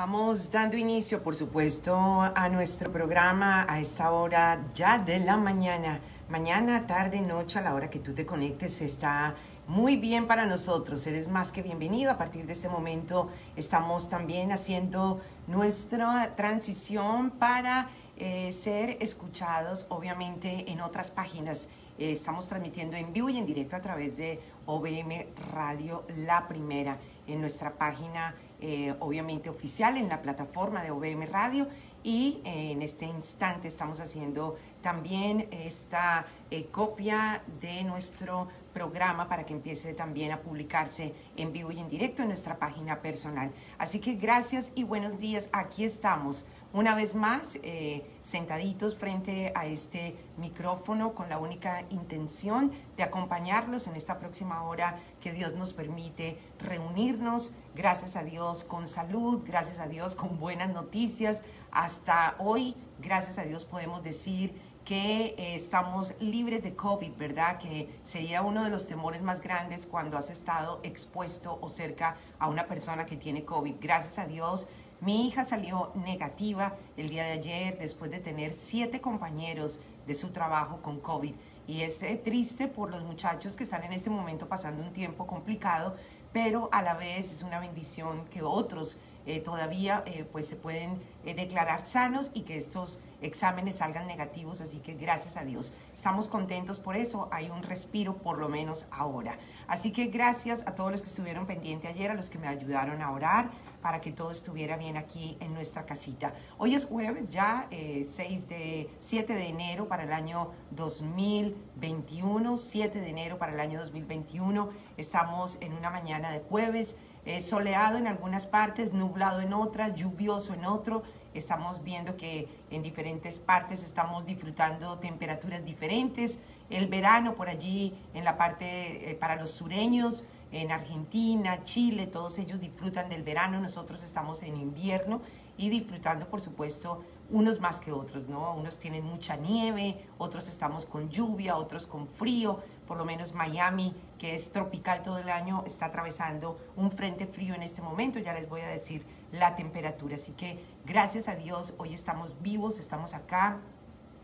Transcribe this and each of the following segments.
Vamos dando inicio, por supuesto, a nuestro programa a esta hora ya de la mañana. Mañana, tarde, noche, a la hora que tú te conectes, está muy bien para nosotros. Eres más que bienvenido. A partir de este momento estamos también haciendo nuestra transición para eh, ser escuchados, obviamente, en otras páginas. Eh, estamos transmitiendo en vivo y en directo a través de OBM Radio La Primera en nuestra página eh, obviamente oficial en la plataforma de OBM Radio y eh, en este instante estamos haciendo también esta eh, copia de nuestro programa para que empiece también a publicarse en vivo y en directo en nuestra página personal. Así que gracias y buenos días. Aquí estamos una vez más sentaditos frente a este micrófono con la única intención de acompañarlos en esta próxima hora que Dios nos permite reunirnos, gracias a Dios con salud, gracias a Dios con buenas noticias. Hasta hoy, gracias a Dios podemos decir que eh, estamos libres de COVID, ¿verdad? Que sería uno de los temores más grandes cuando has estado expuesto o cerca a una persona que tiene COVID. Gracias a Dios, mi hija salió negativa el día de ayer después de tener siete compañeros de su trabajo con COVID. Y es eh, triste por los muchachos que están en este momento pasando un tiempo complicado, pero a la vez es una bendición que otros eh, todavía eh, pues se pueden declarar sanos y que estos exámenes salgan negativos, así que gracias a Dios. Estamos contentos por eso, hay un respiro por lo menos ahora. Así que gracias a todos los que estuvieron pendientes ayer, a los que me ayudaron a orar, para que todo estuviera bien aquí en nuestra casita. Hoy es jueves ya, 6 eh, de, 7 de enero para el año 2021, 7 de enero para el año 2021. Estamos en una mañana de jueves, eh, soleado en algunas partes, nublado en otras, lluvioso en otro. Estamos viendo que en diferentes partes estamos disfrutando temperaturas diferentes. El verano por allí en la parte eh, para los sureños en Argentina, Chile, todos ellos disfrutan del verano, nosotros estamos en invierno y disfrutando, por supuesto, unos más que otros, ¿no? Unos tienen mucha nieve, otros estamos con lluvia, otros con frío, por lo menos Miami, que es tropical todo el año, está atravesando un frente frío en este momento, ya les voy a decir la temperatura, así que gracias a Dios hoy estamos vivos, estamos acá,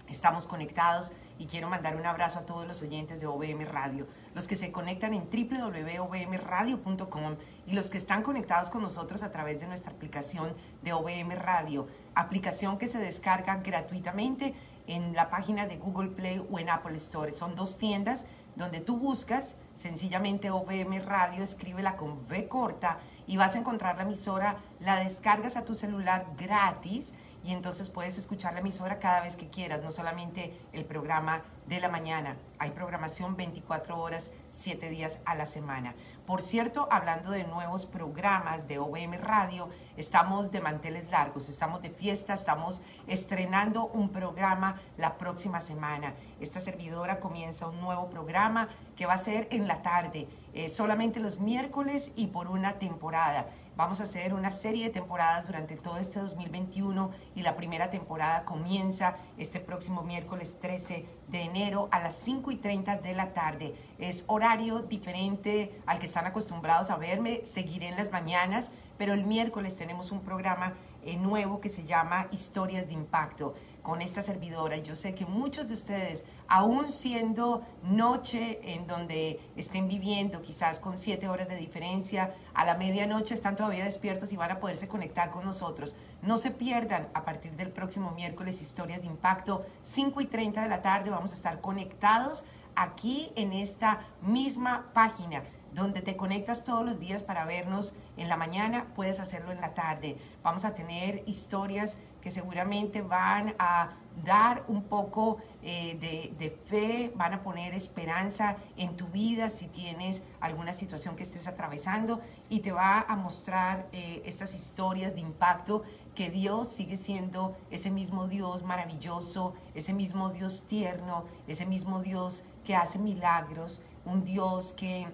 estamos conectados y quiero mandar un abrazo a todos los oyentes de OBM Radio, los que se conectan en www.obmradio.com y los que están conectados con nosotros a través de nuestra aplicación de OBM Radio, aplicación que se descarga gratuitamente en la página de Google Play o en Apple Store. Son dos tiendas donde tú buscas sencillamente OBM Radio, escríbela con V corta y vas a encontrar la emisora, la descargas a tu celular gratis y entonces puedes escuchar la emisora cada vez que quieras, no solamente el programa de la mañana. Hay programación 24 horas, 7 días a la semana. Por cierto, hablando de nuevos programas de OBM Radio, estamos de manteles largos, estamos de fiesta, estamos estrenando un programa la próxima semana. Esta servidora comienza un nuevo programa que va a ser en la tarde, eh, solamente los miércoles y por una temporada. Vamos a hacer una serie de temporadas durante todo este 2021 y la primera temporada comienza este próximo miércoles 13 de enero a las 5 y 30 de la tarde. Es horario diferente al que están acostumbrados a verme. Seguiré en las mañanas, pero el miércoles tenemos un programa eh, nuevo que se llama Historias de Impacto con esta servidora. Yo sé que muchos de ustedes, aún siendo noche en donde estén viviendo, quizás con siete horas de diferencia, a la medianoche están todavía despiertos y van a poderse conectar con nosotros. No se pierdan a partir del próximo miércoles historias de impacto, 5 y 30 de la tarde, vamos a estar conectados aquí en esta misma página donde te conectas todos los días para vernos en la mañana, puedes hacerlo en la tarde. Vamos a tener historias que seguramente van a dar un poco eh, de, fe, van a poner esperanza en tu vida si tienes alguna situación que estés atravesando y te va a mostrar eh, estas historias de impacto que Dios sigue siendo ese mismo Dios maravilloso, ese mismo Dios tierno, ese mismo Dios que hace milagros, un Dios que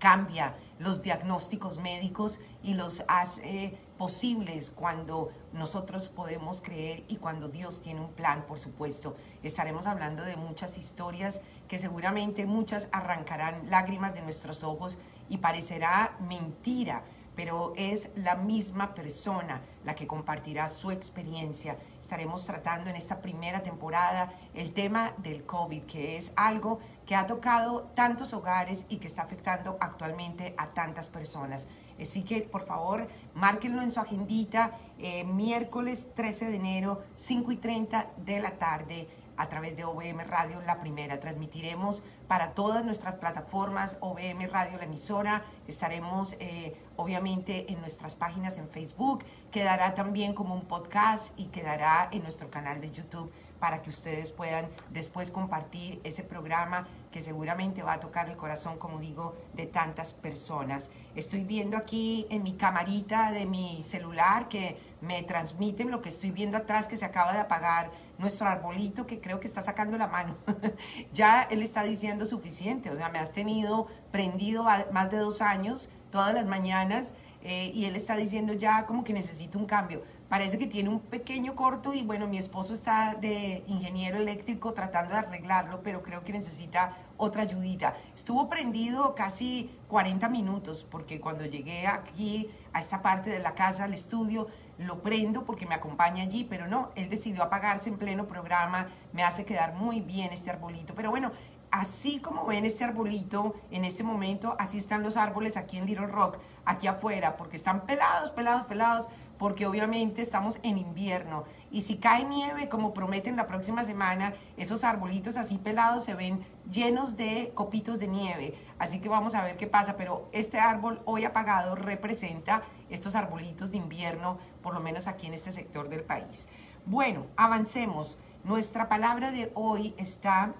cambia los diagnósticos médicos y los hace posibles cuando nosotros podemos creer y cuando Dios tiene un plan, por supuesto. Estaremos hablando de muchas historias que seguramente muchas arrancarán lágrimas de nuestros ojos y parecerá mentira, pero es la misma persona la que compartirá su experiencia. Estaremos tratando en esta primera temporada el tema del COVID, que es algo que ha tocado tantos hogares y que está afectando actualmente a tantas personas. Así que por favor, márquenlo en su agendita, eh, miércoles 13 de enero, 5 y 30 de la tarde a través de OBM Radio, la primera. Transmitiremos para todas nuestras plataformas, OBM Radio, la emisora. Estaremos eh, obviamente en nuestras páginas en Facebook. Quedará también como un podcast y quedará en nuestro canal de YouTube para que ustedes puedan después compartir ese programa que seguramente va a tocar el corazón, como digo, de tantas personas. Estoy viendo aquí en mi camarita de mi celular que me transmiten lo que estoy viendo atrás que se acaba de apagar nuestro arbolito que creo que está sacando la mano. ya él está diciendo suficiente, o sea, me has tenido prendido más de dos años todas las mañanas eh, y él está diciendo ya como que necesito un cambio. Parece que tiene un pequeño corto y bueno, mi esposo está de ingeniero eléctrico tratando de arreglarlo, pero creo que necesita otra ayudita. Estuvo prendido casi 40 minutos porque cuando llegué aquí a esta parte de la casa, al estudio, lo prendo porque me acompaña allí, pero no, él decidió apagarse en pleno programa, me hace quedar muy bien este arbolito. Pero bueno, así como ven este arbolito en este momento, así están los árboles aquí en Little Rock, aquí afuera, porque están pelados, pelados, pelados porque obviamente estamos en invierno y si cae nieve, como prometen la próxima semana, esos arbolitos así pelados se ven llenos de copitos de nieve. Así que vamos a ver qué pasa, pero este árbol hoy apagado representa estos arbolitos de invierno, por lo menos aquí en este sector del país. Bueno, avancemos. Nuestra palabra de hoy está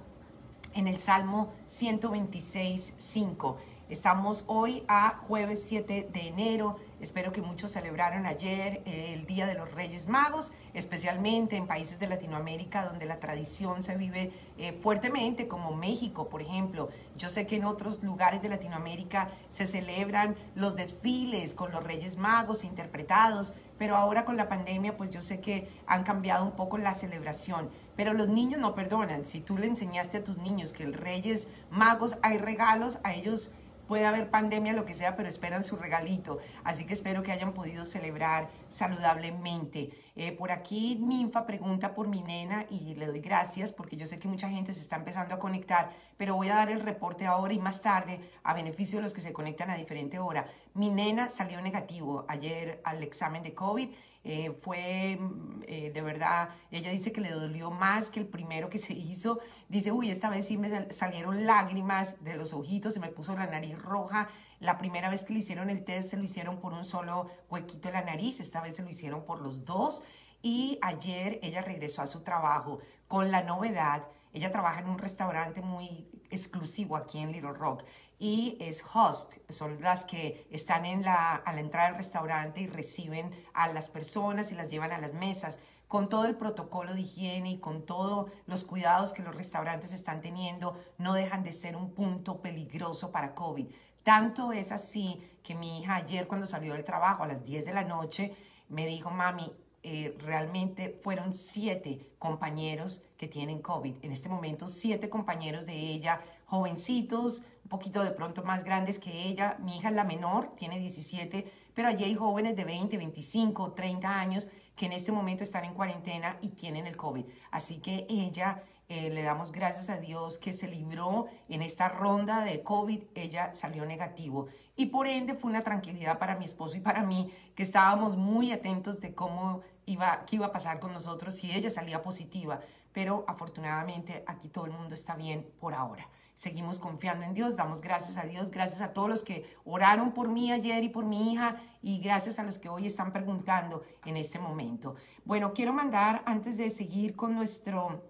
en el Salmo 126, 5. Estamos hoy a jueves 7 de enero Espero que muchos celebraron ayer eh, el Día de los Reyes Magos, especialmente en países de Latinoamérica donde la tradición se vive eh, fuertemente, como México, por ejemplo. Yo sé que en otros lugares de Latinoamérica se celebran los desfiles con los Reyes Magos interpretados, pero ahora con la pandemia, pues yo sé que han cambiado un poco la celebración. Pero los niños no perdonan. Si tú le enseñaste a tus niños que el Reyes Magos hay regalos, a ellos Puede haber pandemia, lo que sea, pero esperan su regalito. Así que espero que hayan podido celebrar saludablemente. Eh, por aquí Ninfa pregunta por mi nena y le doy gracias porque yo sé que mucha gente se está empezando a conectar, pero voy a dar el reporte ahora y más tarde a beneficio de los que se conectan a diferente hora. Mi nena salió negativo ayer al examen de COVID eh, fue mm, eh, de verdad, ella dice que le dolió más que el primero que se hizo. Dice, uy, esta vez sí me salieron lágrimas de los ojitos, se me puso la nariz roja. La primera vez que le hicieron el test se lo hicieron por un solo huequito de la nariz, esta vez se lo hicieron por los dos. Y ayer ella regresó a su trabajo con la novedad. Ella trabaja en un restaurante muy exclusivo aquí en Little Rock y es host, son las que están en la, a la entrada del restaurante y reciben a las personas y las llevan a las mesas con todo el protocolo de higiene y con todos los cuidados que los restaurantes están teniendo, no dejan de ser un punto peligroso para COVID. Tanto es así que mi hija ayer cuando salió del trabajo a las 10 de la noche me dijo, mami, eh, realmente fueron siete compañeros que tienen COVID. En este momento, siete compañeros de ella, jovencitos, poquito de pronto más grandes que ella. Mi hija es la menor, tiene 17, pero allí hay jóvenes de 20, 25, 30 años que en este momento están en cuarentena y tienen el COVID. Así que ella, eh, le damos gracias a Dios que se libró en esta ronda de COVID, ella salió negativo. Y por ende fue una tranquilidad para mi esposo y para mí, que estábamos muy atentos de cómo iba, qué iba a pasar con nosotros si ella salía positiva. Pero afortunadamente aquí todo el mundo está bien por ahora seguimos confiando en Dios, damos gracias a Dios, gracias a todos los que oraron por mí ayer y por mi hija y gracias a los que hoy están preguntando en este momento. Bueno, quiero mandar, antes de seguir con nuestro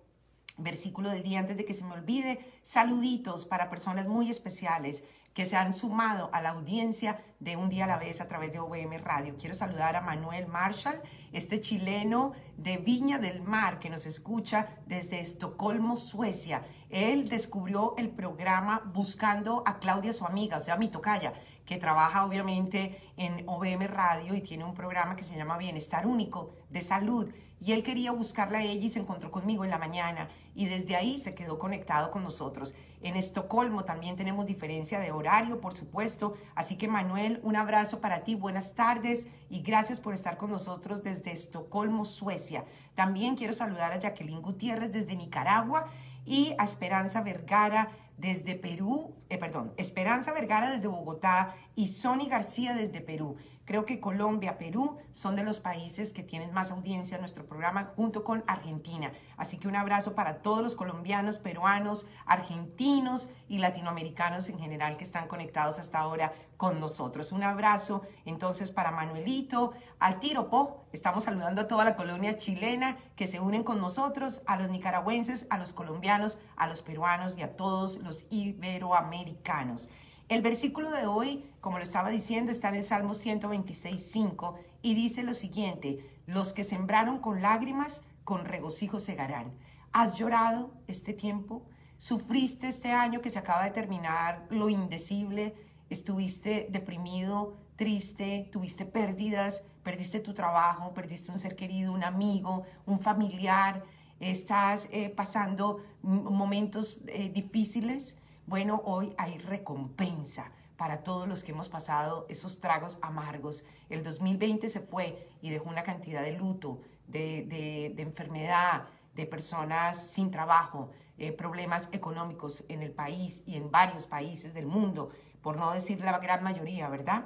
versículo del día, antes de que se me olvide, saluditos para personas muy especiales que se han sumado a la audiencia de Un Día a la Vez a través de OVM Radio. Quiero saludar a Manuel Marshall, este chileno de Viña del Mar que nos escucha desde Estocolmo, Suecia. Él descubrió el programa buscando a Claudia, su amiga, o sea, mi tocaya, que trabaja obviamente en OBM Radio y tiene un programa que se llama Bienestar Único de Salud. Y él quería buscarla a ella y se encontró conmigo en la mañana y desde ahí se quedó conectado con nosotros. En Estocolmo también tenemos diferencia de horario, por supuesto. Así que Manuel, un abrazo para ti, buenas tardes y gracias por estar con nosotros desde Estocolmo, Suecia. También quiero saludar a Jacqueline Gutiérrez desde Nicaragua y a Esperanza Vergara desde Perú, eh, perdón, Esperanza Vergara desde Bogotá y Sony García desde Perú. Creo que Colombia, Perú son de los países que tienen más audiencia en nuestro programa junto con Argentina. Así que un abrazo para todos los colombianos, peruanos, argentinos y latinoamericanos en general que están conectados hasta ahora con nosotros. Un abrazo entonces para Manuelito, al Tiropo. Estamos saludando a toda la colonia chilena que se unen con nosotros, a los nicaragüenses, a los colombianos, a los peruanos y a todos los iberoamericanos. El versículo de hoy, como lo estaba diciendo, está en el Salmo 126.5 y dice lo siguiente, los que sembraron con lágrimas, con regocijo segarán. ¿Has llorado este tiempo? ¿Sufriste este año que se acaba de terminar lo indecible? ¿Estuviste deprimido, triste? ¿Tuviste pérdidas? ¿Perdiste tu trabajo? ¿Perdiste un ser querido, un amigo, un familiar? ¿Estás eh, pasando momentos eh, difíciles? Bueno, hoy hay recompensa para todos los que hemos pasado esos tragos amargos. El 2020 se fue y dejó una cantidad de luto, de, enfermedad, de personas sin trabajo, eh, problemas económicos en el país y en varios países del mundo, por no decir la gran mayoría, ¿verdad?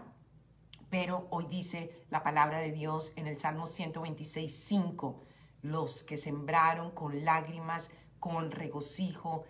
Pero hoy dice la palabra de Dios en el Salmo 126, 5, los que sembraron con lágrimas, con regocijo,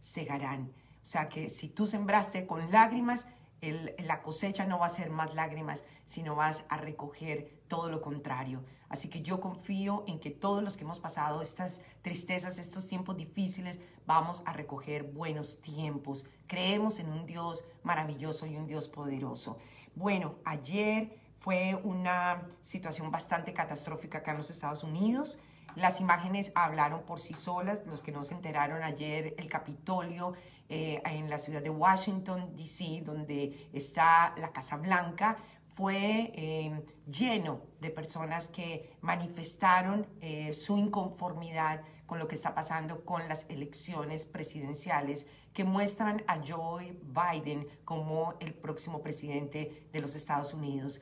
segarán. O sea que si tú sembraste con lágrimas, la cosecha no va a ser más lágrimas, sino vas a recoger todo lo contrario. Así que yo confío en que todos los que hemos pasado estas tristezas, estos tiempos difíciles, vamos a recoger buenos tiempos. Creemos en un Dios maravilloso y un Dios poderoso. Bueno, ayer fue una situación bastante catastrófica acá en los Estados Unidos. Las imágenes hablaron por sí solas. Los que no se enteraron ayer, el Capitolio eh, en la ciudad de Washington, D.C., donde está la Casa Blanca, fue eh, lleno de personas que manifestaron eh, su inconformidad con lo que está pasando con las elecciones presidenciales que muestran a Joe Biden como el próximo presidente de los Estados Unidos.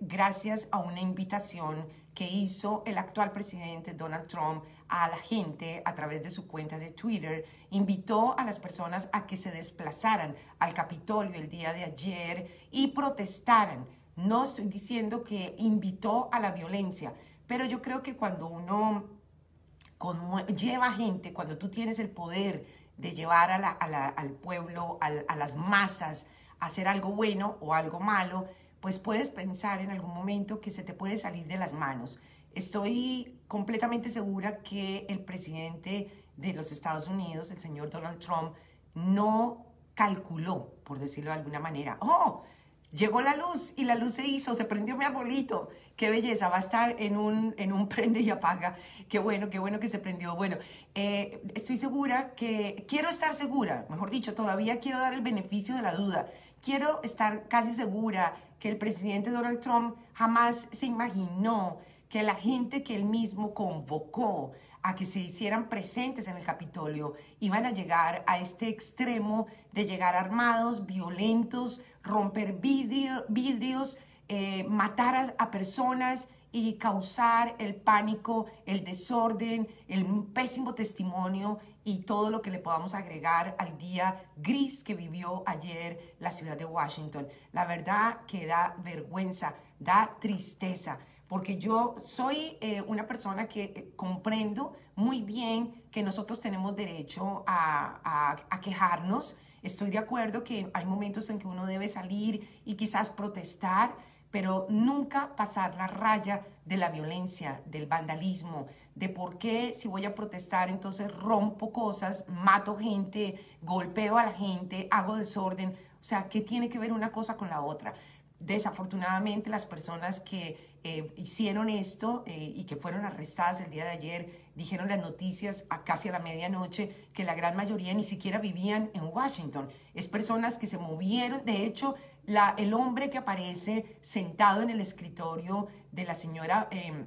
gracias a una invitación que hizo el actual presidente Donald Trump a la gente a través de su cuenta de Twitter, invitó a las personas a que se desplazaran al Capitolio el día de ayer y protestaran. No estoy diciendo que invitó a la violencia, pero yo creo que cuando uno lleva gente, cuando tú tienes el poder de llevar al pueblo, a las masas, a hacer algo bueno o algo malo, pues puedes pensar en algún momento que se te puede salir de las manos. Estoy completamente segura que el presidente de los Estados Unidos, el señor Donald Trump, no calculó, por decirlo de alguna manera, oh, llegó la luz y la luz se hizo, se prendió mi arbolito, qué belleza, va a estar en un, en un prende y apaga, qué bueno, qué bueno que se prendió. Bueno, eh, estoy segura que, quiero estar segura, mejor dicho, todavía quiero dar el beneficio de la duda, quiero estar casi segura que el presidente Donald Trump jamás se imaginó que la gente que él mismo convocó a que se hicieran presentes en el Capitolio iban a llegar a este extremo de llegar armados, violentos, romper vidrios, eh, matar a, personas y causar el pánico, el desorden, el pésimo testimonio y todo lo que le podamos agregar al día gris que vivió ayer la ciudad de Washington. La verdad que da vergüenza, da tristeza porque yo soy eh, una persona que eh, comprendo muy bien que nosotros tenemos derecho a, a, quejarnos. Estoy de acuerdo que hay momentos en que uno debe salir y quizás protestar, pero nunca pasar la raya de la violencia, del vandalismo, de por qué si voy a protestar entonces rompo cosas, mato gente, golpeo a la gente, hago desorden. O sea, ¿qué tiene que ver una cosa con la otra? Desafortunadamente las personas que eh, hicieron esto eh, y que fueron arrestadas el día de ayer, dijeron las noticias a casi a la medianoche que la gran mayoría ni siquiera vivían en Washington. Es personas que se movieron, de hecho, la, el hombre que aparece sentado en el escritorio de la señora em,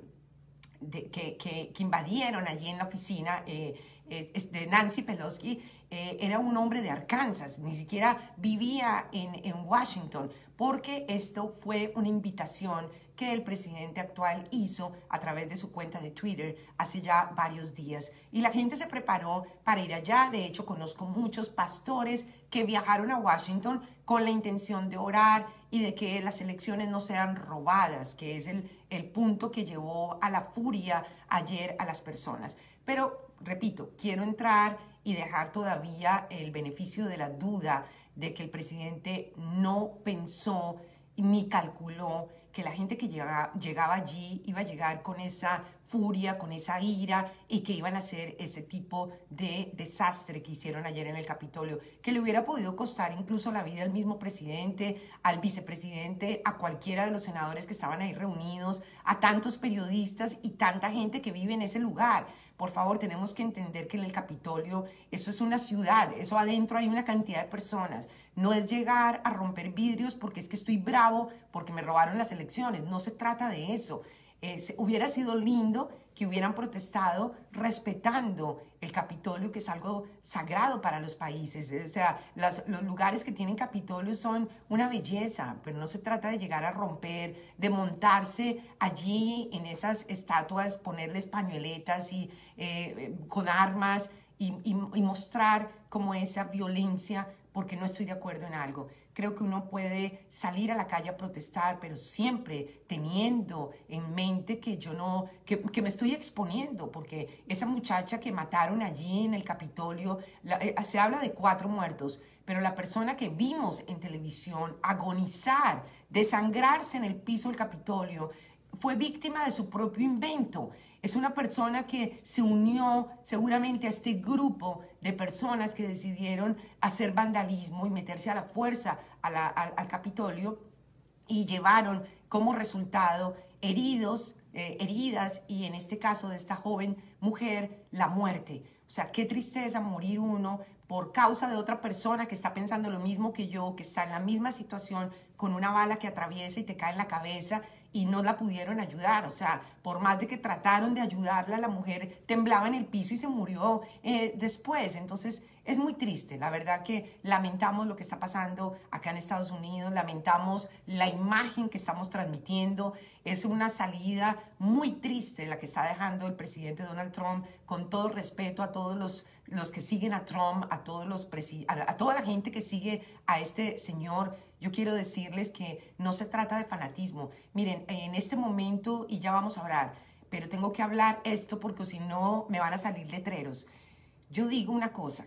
que, que, invadieron allí en la oficina eh, eh, de Nancy Pelosi, eh, era un hombre de Arkansas, ni siquiera vivía en, en Washington, porque esto fue una invitación que el presidente actual hizo a través de su cuenta de Twitter hace ya varios días. Y la gente se preparó para ir allá. De hecho, conozco muchos pastores que viajaron a Washington con la intención de orar y de que las elecciones no sean robadas, que es el, el punto que llevó a la furia ayer a las personas. Pero, repito, quiero entrar y dejar todavía el beneficio de la duda de que el presidente no pensó ni calculó que la gente que llegaba, llegaba, allí iba a llegar con esa furia, con esa ira y que iban a hacer ese tipo de desastre que hicieron ayer en el Capitolio, que le hubiera podido costar incluso la vida al mismo presidente, al vicepresidente, a cualquiera de los senadores que estaban ahí reunidos, a tantos periodistas y tanta gente que vive en ese lugar. Por favor, tenemos que entender que en el Capitolio eso es una ciudad, eso adentro hay una cantidad de personas. No es llegar a romper vidrios porque es que estoy bravo porque me robaron las elecciones. No se trata de eso hubiera sido lindo que hubieran protestado respetando el Capitolio, que es algo sagrado para los países. O sea, los lugares que tienen Capitolio son una belleza, pero no se trata de llegar a romper, de montarse allí en esas estatuas, ponerles pañueletas y eh, con armas y mostrar como esa violencia porque no estoy de acuerdo en algo. Creo que uno puede salir a la calle a protestar, pero siempre teniendo en mente que yo no, que, me estoy exponiendo, porque esa muchacha que mataron allí en el Capitolio, eh, se habla de cuatro muertos, pero la persona que vimos en televisión agonizar, desangrarse en el piso del Capitolio, fue víctima de su propio invento. Es una persona que se unió seguramente a este grupo de personas que decidieron hacer vandalismo y meterse a la fuerza al, Capitolio y llevaron como resultado heridos, eh, heridas y en este caso de esta joven mujer, la muerte. O sea, qué tristeza morir uno por causa de otra persona que está pensando lo mismo que yo, que está en la misma situación, con una bala que atraviesa y te cae en la cabeza y no la pudieron ayudar. O sea, por más de que trataron de ayudarla, la mujer temblaba en el piso y se murió eh, después. Entonces, es muy triste. La verdad que lamentamos lo que está pasando acá en Estados Unidos, lamentamos la imagen que estamos transmitiendo. Es una salida muy triste la que está dejando el presidente Donald Trump, con todo respeto a todos los, los que siguen a Trump, a, todos los a toda la gente que sigue a este señor yo quiero decirles que no se trata de fanatismo. Miren, en este momento, y ya vamos a hablar, pero tengo que hablar esto porque si no me van a salir letreros. Yo digo una cosa.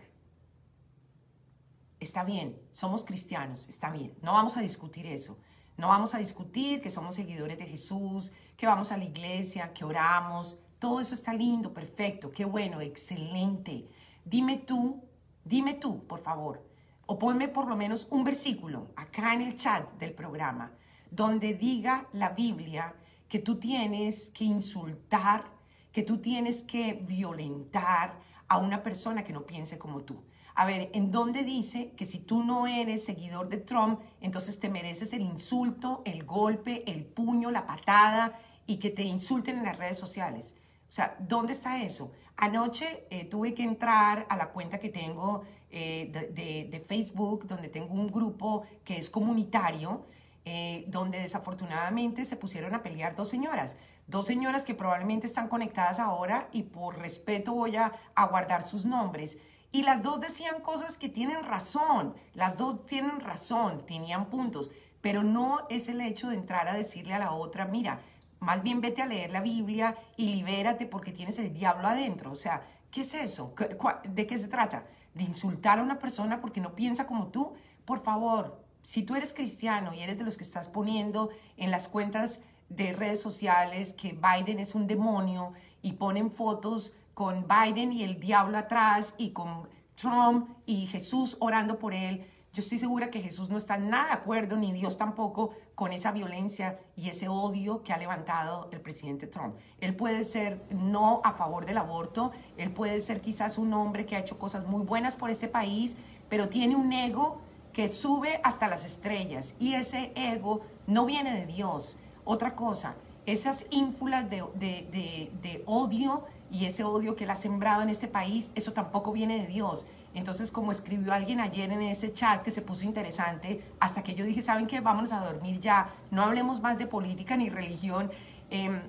Está bien, somos cristianos, está bien. No vamos a discutir eso. No vamos a discutir que somos seguidores de Jesús, que vamos a la iglesia, que oramos. Todo eso está lindo, perfecto, qué bueno, excelente. Dime tú, dime tú, por favor, o ponme por lo menos un versículo acá en el chat del programa donde diga la Biblia que tú tienes que insultar, que tú tienes que violentar a una persona que no piense como tú. A ver, ¿en dónde dice que si tú no eres seguidor de Trump, entonces te mereces el insulto, el golpe, el puño, la patada y que te insulten en las redes sociales? O sea, ¿dónde está eso? Anoche eh, tuve que entrar a la cuenta que tengo eh, de, Facebook, donde tengo un grupo que es comunitario, eh, donde desafortunadamente se pusieron a pelear dos señoras. Dos señoras que probablemente están conectadas ahora y por respeto voy a, a guardar sus nombres. Y las dos decían cosas que tienen razón, las dos tienen razón, tenían puntos, pero no es el hecho de entrar a decirle a la otra, mira, más bien vete a leer la Biblia y libérate porque tienes el diablo adentro. O sea, ¿qué es eso? ¿De qué se trata? ¿De insultar a una persona porque no piensa como tú? Por favor, si tú eres cristiano y eres de los que estás poniendo en las cuentas de redes sociales que Biden es un demonio y ponen fotos con Biden y el diablo atrás y con Trump y Jesús orando por él, yo estoy segura que Jesús no está nada de acuerdo, ni Dios tampoco, con esa violencia y ese odio que ha levantado el presidente Trump. Él puede ser no a favor del aborto, él puede ser quizás un hombre que ha hecho cosas muy buenas por este país, pero tiene un ego que sube hasta las estrellas y ese ego no viene de Dios. Otra cosa, esas ínfulas de, de, odio y ese odio que él ha sembrado en este país, eso tampoco viene de Dios. Entonces, como escribió alguien ayer en ese chat que se puso interesante, hasta que yo dije, ¿saben qué? Vámonos a dormir ya, no hablemos más de política ni religión. Em,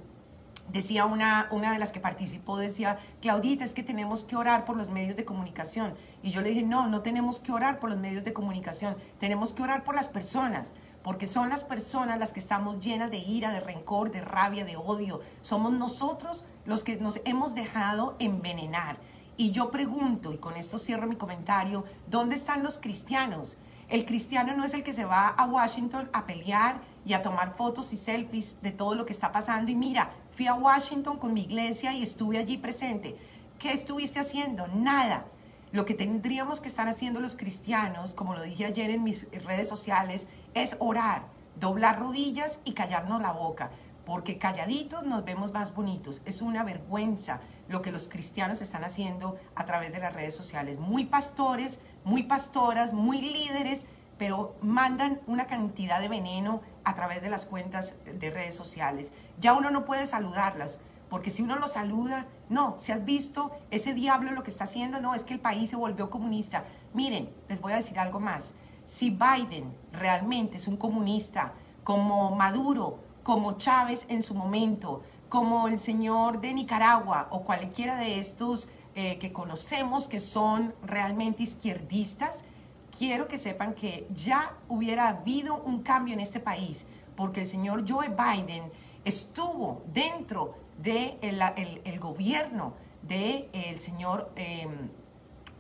decía una, una de las que participó, decía, Claudita, es que tenemos que orar por los medios de comunicación. Y yo le dije, no, no tenemos que orar por los medios de comunicación, tenemos que orar por las personas, porque son las personas las que estamos llenas de ira, de rencor, de rabia, de odio. Somos nosotros los que nos hemos dejado envenenar. Y yo pregunto, y con esto cierro mi comentario, ¿dónde están los cristianos? El cristiano no es el que se va a Washington a pelear y a tomar fotos y selfies de todo lo que está pasando. Y mira, fui a Washington con mi iglesia y estuve allí presente. ¿Qué estuviste haciendo? Nada. Lo que tendríamos que estar haciendo los cristianos, como lo dije ayer en mis redes sociales, es orar, doblar rodillas y callarnos la boca, porque calladitos nos vemos más bonitos. Es una vergüenza lo que los cristianos están haciendo a través de las redes sociales. Muy pastores, muy pastoras, muy líderes, pero mandan una cantidad de veneno a través de las cuentas de redes sociales. Ya uno no puede saludarlas, porque si uno lo saluda, no, si has visto ese diablo lo que está haciendo, no, es que el país se volvió comunista. Miren, les voy a decir algo más. Si Biden realmente es un comunista, como Maduro, como Chávez en su momento, como el señor de Nicaragua o cualquiera de estos eh, que conocemos que son realmente izquierdistas, quiero que sepan que ya hubiera habido un cambio en este país, porque el señor Joe Biden estuvo dentro del de el, gobierno del el señor em,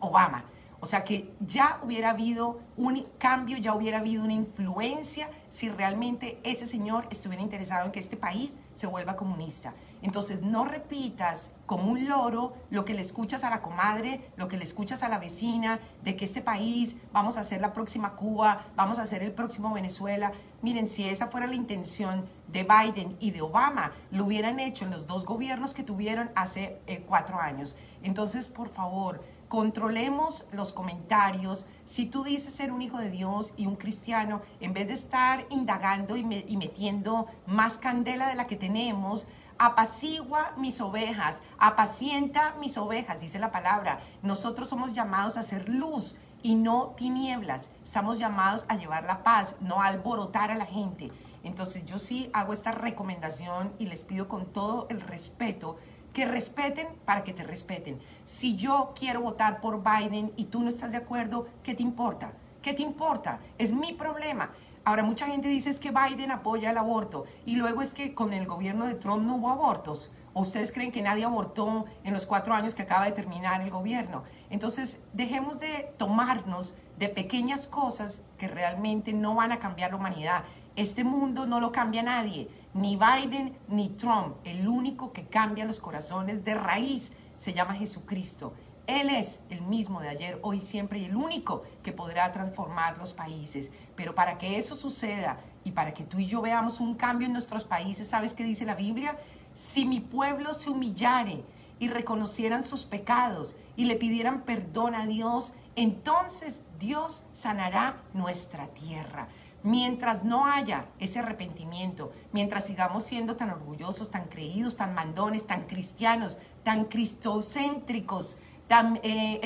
Obama. O sea que ya hubiera habido un cambio, ya hubiera habido una influencia si realmente ese señor estuviera interesado en que este país se vuelva comunista. Entonces no repitas como un loro lo que le escuchas a la comadre, lo que le escuchas a la vecina, de que este país vamos a ser la próxima Cuba, vamos a ser el próximo Venezuela. Miren, si esa fuera la intención de Biden y de Obama, lo hubieran hecho en los dos gobiernos que tuvieron hace eh, cuatro años. Entonces, por favor, controlemos los comentarios. Si tú dices ser un hijo de Dios y un cristiano, en vez de estar indagando y, metiendo más candela de la que tenemos, apacigua mis ovejas, apacienta mis ovejas, dice la palabra. Nosotros somos llamados a ser luz y no tinieblas. Estamos llamados a llevar la paz, no a alborotar a la gente. Entonces yo sí hago esta recomendación y les pido con todo el respeto que respeten para que te respeten. Si yo quiero votar por Biden y tú no estás de acuerdo, ¿qué te importa? ¿Qué te importa? Es mi problema. Ahora, mucha gente dice es que Biden apoya el aborto y luego es que con el gobierno de Trump no hubo abortos. ¿O ustedes creen que nadie abortó en los cuatro años que acaba de terminar el gobierno? Entonces, dejemos de tomarnos de pequeñas cosas que realmente no van a cambiar la humanidad. Este mundo no lo cambia nadie ni Biden ni Trump. El único que cambia los corazones de raíz se llama Jesucristo. Él es el mismo de ayer, hoy, siempre y el único que podrá transformar los países. Pero para que eso suceda y para que tú y yo veamos un cambio en nuestros países, ¿sabes qué dice la Biblia? Si mi pueblo se humillare y reconocieran sus pecados y le pidieran perdón a Dios, entonces Dios sanará nuestra tierra. Mientras no haya ese arrepentimiento, mientras sigamos siendo tan orgullosos, tan creídos, tan mandones, tan cristianos, tan cristocéntricos, tan eh,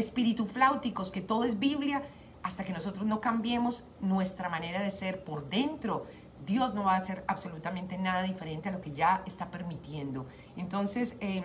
que todo es Biblia, hasta que nosotros no cambiemos nuestra manera de ser por dentro, Dios no va a hacer absolutamente nada diferente a lo que ya está permitiendo. Entonces, em,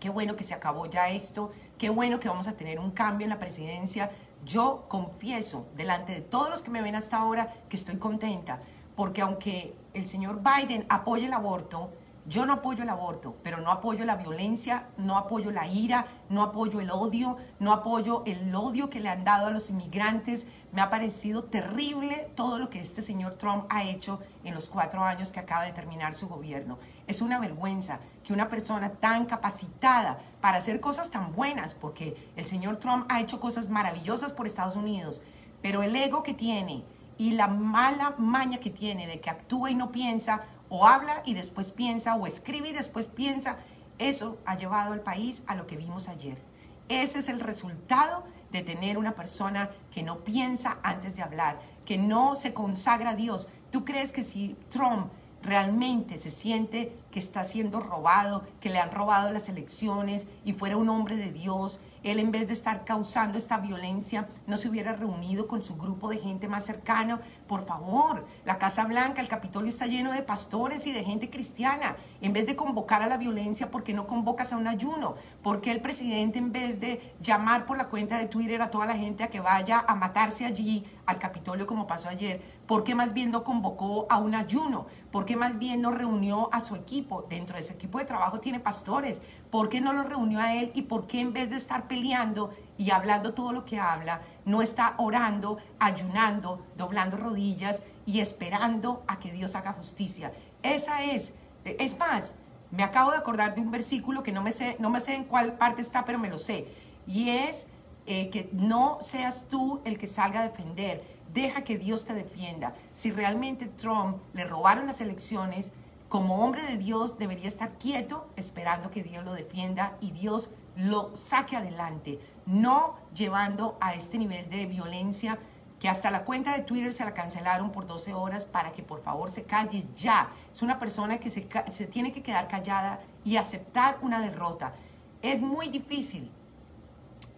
qué bueno que se acabó ya esto, qué bueno que vamos a tener un cambio en la presidencia yo confieso delante de todos los que me ven hasta ahora que estoy contenta, porque aunque el señor Biden apoye el aborto, yo no apoyo el aborto, pero no apoyo la violencia, no apoyo la ira, no apoyo el odio, no apoyo el odio que le han dado a los inmigrantes. Me ha parecido terrible todo lo que este señor Trump ha hecho en los cuatro años que acaba de terminar su gobierno. Es una vergüenza que una persona tan capacitada para hacer cosas tan buenas, porque el señor Trump ha hecho cosas maravillosas por Estados Unidos, pero el ego que tiene y la mala maña que tiene de que actúa y no piensa, o habla y después piensa, o escribe y después piensa, eso ha llevado al país a lo que vimos ayer. Ese es el resultado de tener una persona que no piensa antes de hablar, que no se consagra a Dios. ¿Tú crees que si Trump realmente se siente que está siendo robado, que le han robado las elecciones y fuera un hombre de Dios, él en vez de estar causando esta violencia, no se hubiera reunido con su grupo de gente más cercano. Por favor, la Casa Blanca, el Capitolio está lleno de pastores y de gente cristiana. En vez de convocar a la violencia, ¿por qué no convocas a un ayuno? ¿Por qué el presidente en vez de llamar por la cuenta de Twitter a toda la gente a que vaya a matarse allí al Capitolio como pasó ayer? ¿Por qué más bien no convocó a un ayuno? ¿Por qué más bien no reunió a su equipo? Dentro de ese equipo de trabajo tiene pastores. ¿Por qué no lo reunió a él? ¿Y por qué en vez de estar peleando y hablando todo lo que habla, no está orando, ayunando, doblando rodillas y esperando a que Dios haga justicia? Esa es, es más, me acabo de acordar de un versículo que no me sé, no me sé en cuál parte está, pero me lo sé. Y es eh, que no seas tú el que salga a defender Deja que Dios te defienda. Si realmente Trump le robaron las elecciones, como hombre de Dios debería estar quieto esperando que Dios lo defienda y Dios lo saque adelante, no llevando a este nivel de violencia que hasta la cuenta de Twitter se la cancelaron por 12 horas para que por favor se calle ya. Es una persona que se, se tiene que quedar callada y aceptar una derrota. Es muy difícil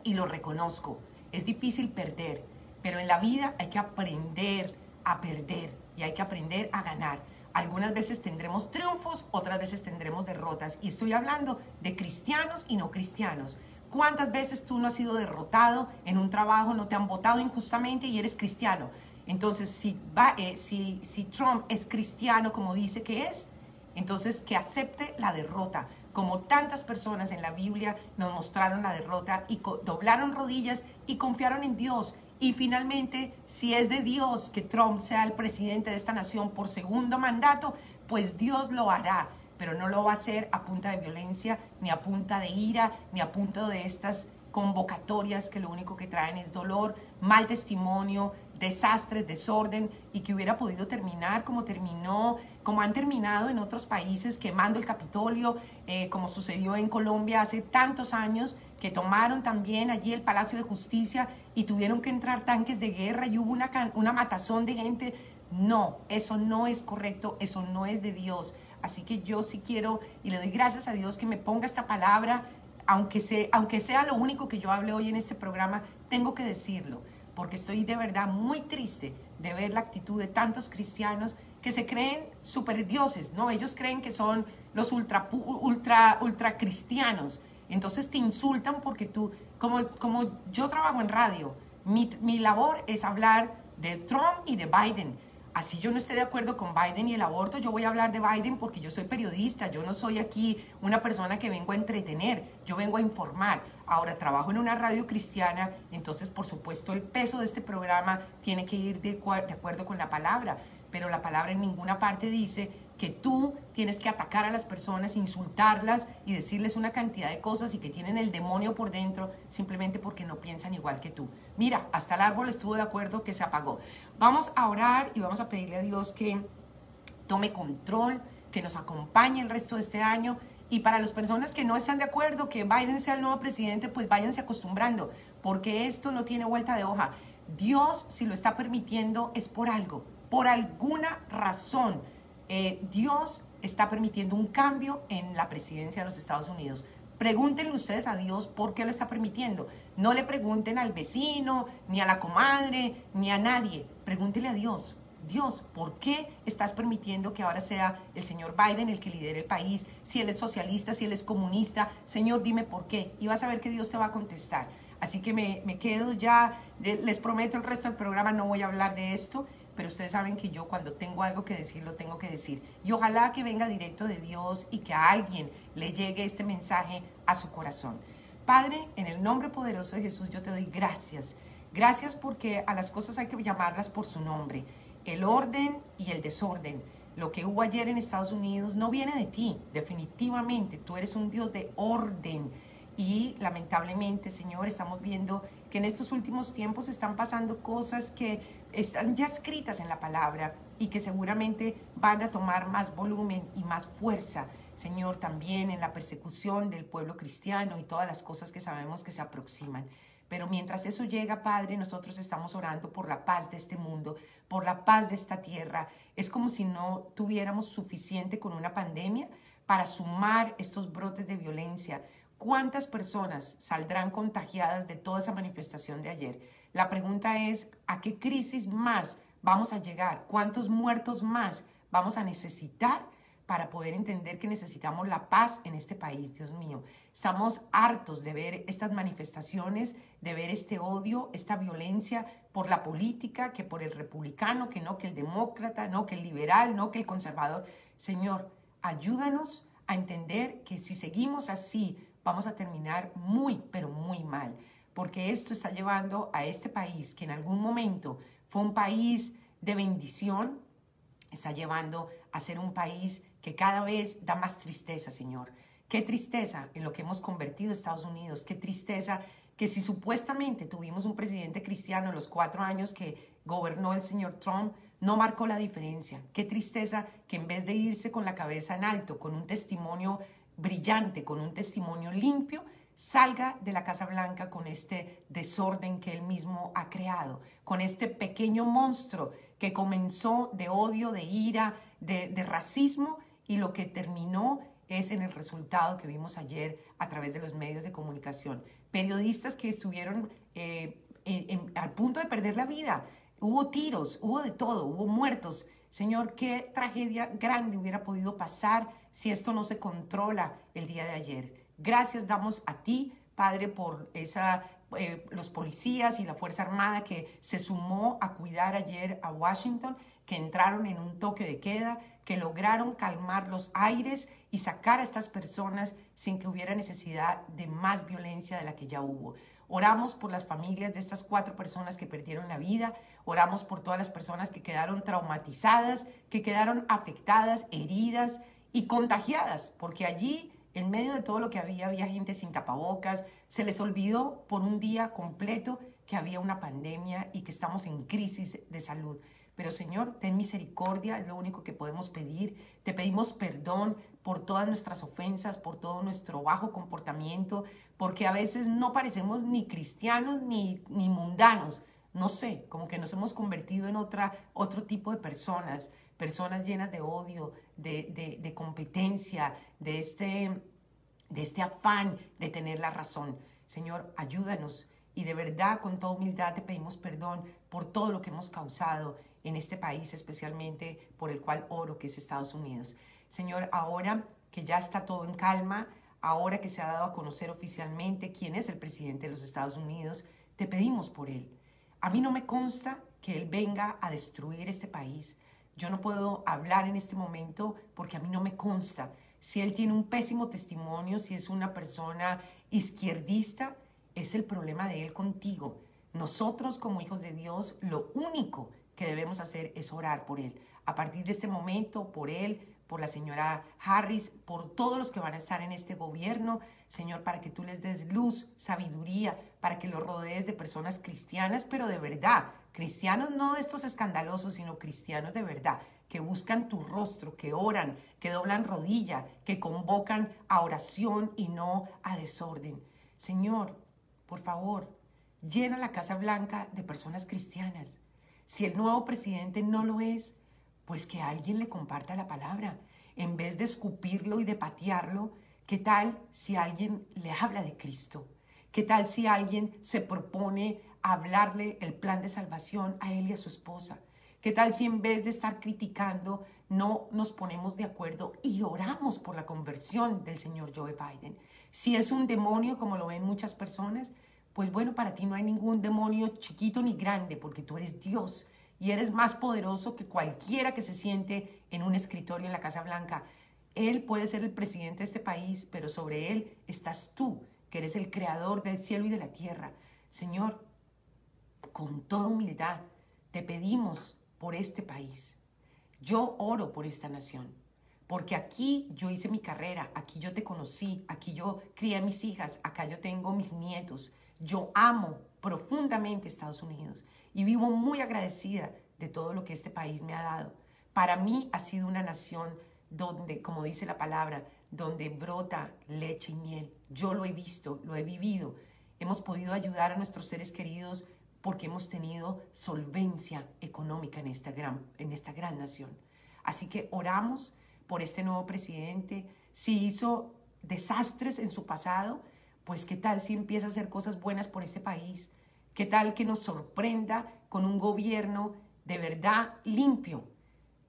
y lo reconozco. Es difícil perder, pero en la vida hay que aprender a perder y hay que aprender a ganar. Algunas veces tendremos triunfos, otras veces tendremos derrotas. Y estoy hablando de cristianos y no cristianos. ¿Cuántas veces tú no has sido derrotado en un trabajo, no te han votado injustamente y eres cristiano? Entonces, eh, si Trump es cristiano como dice que es, entonces que acepte la derrota. Como tantas personas en la Biblia nos mostraron la derrota y doblaron rodillas y confiaron en Dios y finalmente, si es de Dios que Trump sea el presidente de esta nación por segundo mandato, pues Dios lo hará, pero no lo va a hacer a punta de violencia, ni a punta de ira, ni a punta de estas convocatorias que lo único que traen es dolor, mal testimonio, desastre, desorden y que hubiera podido terminar como terminó, como han terminado en otros países, quemando el Capitolio, eh, como sucedió en Colombia hace tantos años, que tomaron también allí el Palacio de Justicia y tuvieron que entrar tanques de guerra y hubo una, una matazón de gente. No, eso no es correcto, eso no es de Dios. Así que yo sí quiero y le doy gracias a Dios que me ponga esta palabra, aunque sea, aunque sea lo único que yo hable hoy en este programa, tengo que decirlo, porque estoy de verdad muy triste de ver la actitud de tantos cristianos que se creen super dioses, ¿no? Ellos creen que son los ultra, ultra, ultra cristianos. Entonces te insultan porque tú, como, como yo trabajo en radio, mi, mi labor es hablar de Trump y de Biden. Así yo no esté de acuerdo con Biden y el aborto, yo voy a hablar de Biden porque yo soy periodista, yo no soy aquí una persona que vengo a entretener, yo vengo a informar. Ahora trabajo en una radio cristiana, entonces por supuesto el peso de este programa tiene que ir de, de acuerdo con la palabra, pero la palabra en ninguna parte dice que tú tienes que atacar a las personas, insultarlas y decirles una cantidad de cosas y que tienen el demonio por dentro simplemente porque no piensan igual que tú. Mira, hasta el árbol estuvo de acuerdo que se apagó. Vamos a orar y vamos a pedirle a Dios que tome control, que nos acompañe el resto de este año. Y para las personas que no están de acuerdo que Biden sea el nuevo presidente, pues váyanse acostumbrando, porque esto no tiene vuelta de hoja. Dios, si lo está permitiendo, es por algo, por alguna razón eh, Dios está permitiendo un cambio en la presidencia de los Estados Unidos. Pregúntenle ustedes a Dios por qué lo está permitiendo. No le pregunten al vecino, ni a la comadre, ni a nadie. Pregúntenle a Dios. Dios, ¿por qué estás permitiendo que ahora sea el señor Biden el que lidere el país? Si él es socialista, si él es comunista, Señor, dime por qué. Y vas a ver que Dios te va a contestar. Así que me, me quedo ya, les prometo el resto del programa no voy a hablar de esto pero ustedes saben que yo cuando tengo algo que decir, lo tengo que decir. Y ojalá que venga directo de Dios y que a alguien le llegue este mensaje a su corazón. Padre, en el nombre poderoso de Jesús, yo te doy gracias. Gracias porque a las cosas hay que llamarlas por su nombre. El orden y el desorden. Lo que hubo ayer en Estados Unidos no viene de ti, definitivamente. Tú eres un Dios de orden. Y lamentablemente, Señor, estamos viendo que en estos últimos tiempos están pasando cosas que están ya escritas en la palabra y que seguramente van a tomar más volumen y más fuerza, Señor, también en la persecución del pueblo cristiano y todas las cosas que sabemos que se aproximan. Pero mientras eso llega, Padre, nosotros estamos orando por la paz de este mundo, por la paz de esta tierra. Es como si no tuviéramos suficiente con una pandemia para sumar estos brotes de violencia. ¿Cuántas personas saldrán contagiadas de toda esa manifestación de ayer? La pregunta es, ¿a qué crisis más vamos a llegar? ¿Cuántos muertos más vamos a necesitar para poder entender que necesitamos la paz en este país, Dios mío? Estamos hartos de ver estas manifestaciones, de ver este odio, esta violencia por la política, que por el republicano, que no que el demócrata, no que el liberal, no que el conservador. Señor, ayúdanos a entender que si seguimos así, vamos a terminar muy, pero muy mal porque esto está llevando a este país, que en algún momento fue un país de bendición, está llevando a ser un país que cada vez da más tristeza, Señor. Qué tristeza en lo que hemos convertido Estados Unidos, qué tristeza que si supuestamente tuvimos un presidente cristiano en los cuatro años que gobernó el señor Trump, no marcó la diferencia. Qué tristeza que en vez de irse con la cabeza en alto, con un testimonio brillante, con un testimonio limpio, salga de la Casa Blanca con este desorden que él mismo ha creado, con este pequeño monstruo que comenzó de odio, de ira, de, racismo y lo que terminó es en el resultado que vimos ayer a través de los medios de comunicación. Periodistas que estuvieron eh, al punto de perder la vida. Hubo tiros, hubo de todo, hubo muertos. Señor, qué tragedia grande hubiera podido pasar si esto no se controla el día de ayer. Gracias damos a ti, Padre, por esa, eh, los policías y la Fuerza Armada que se sumó a cuidar ayer a Washington, que entraron en un toque de queda, que lograron calmar los aires y sacar a estas personas sin que hubiera necesidad de más violencia de la que ya hubo. Oramos por las familias de estas cuatro personas que perdieron la vida, oramos por todas las personas que quedaron traumatizadas, que quedaron afectadas, heridas y contagiadas, porque allí en medio de todo lo que había, había gente sin tapabocas, se les olvidó por un día completo que había una pandemia y que estamos en crisis de salud. Pero Señor, ten misericordia, es lo único que podemos pedir. Te pedimos perdón por todas nuestras ofensas, por todo nuestro bajo comportamiento, porque a veces no parecemos ni cristianos ni, ni mundanos. No sé, como que nos hemos convertido en otra, otro tipo de personas personas llenas de odio, de, competencia, de este, de este afán de tener la razón. Señor, ayúdanos y de verdad con toda humildad te pedimos perdón por todo lo que hemos causado en este país, especialmente por el cual oro, que es Estados Unidos. Señor, ahora que ya está todo en calma, ahora que se ha dado a conocer oficialmente quién es el presidente de los Estados Unidos, te pedimos por él. A mí no me consta que él venga a destruir este país. Yo no puedo hablar en este momento porque a mí no me consta. Si él tiene un pésimo testimonio, si es una persona izquierdista, es el problema de él contigo. Nosotros como hijos de Dios, lo único que debemos hacer es orar por él. A partir de este momento, por él, por la señora Harris, por todos los que van a estar en este gobierno, Señor, para que tú les des luz, sabiduría, para que los rodees de personas cristianas, pero de verdad, Cristianos no de estos escandalosos, sino cristianos de verdad, que buscan tu rostro, que oran, que doblan rodilla, que convocan a oración y no a desorden. Señor, por favor, llena la Casa Blanca de personas cristianas. Si el nuevo presidente no lo es, pues que alguien le comparta la palabra. En vez de escupirlo y de patearlo, ¿qué tal si alguien le habla de Cristo? ¿Qué tal si alguien se propone hablarle el plan de salvación a él y a su esposa? ¿Qué tal si en vez de estar criticando, no nos ponemos de acuerdo y oramos por la conversión del señor Joe Biden? Si es un demonio, como lo ven muchas personas, pues bueno, para ti no hay ningún demonio chiquito ni grande, porque tú eres Dios y eres más poderoso que cualquiera que se siente en un escritorio en la Casa Blanca. Él puede ser el presidente de este país, pero sobre él estás tú, que eres el creador del cielo y de la tierra. Señor, con toda humildad, te pedimos por este país. Yo oro por esta nación, porque aquí yo hice mi carrera, aquí yo te conocí, aquí yo crié a mis hijas, acá yo tengo mis nietos. Yo amo profundamente Estados Unidos y vivo muy agradecida de todo lo que este país me ha dado. Para mí ha sido una nación donde, como dice la palabra, donde brota leche y miel. Yo lo he visto, lo he vivido hemos podido ayudar a nuestros seres queridos porque hemos tenido solvencia económica en esta gran, en esta gran nación. Así que oramos por este nuevo presidente. Si hizo desastres en su pasado, pues qué tal si empieza a hacer cosas buenas por este país. ¿Qué tal que nos sorprenda con un gobierno de verdad limpio?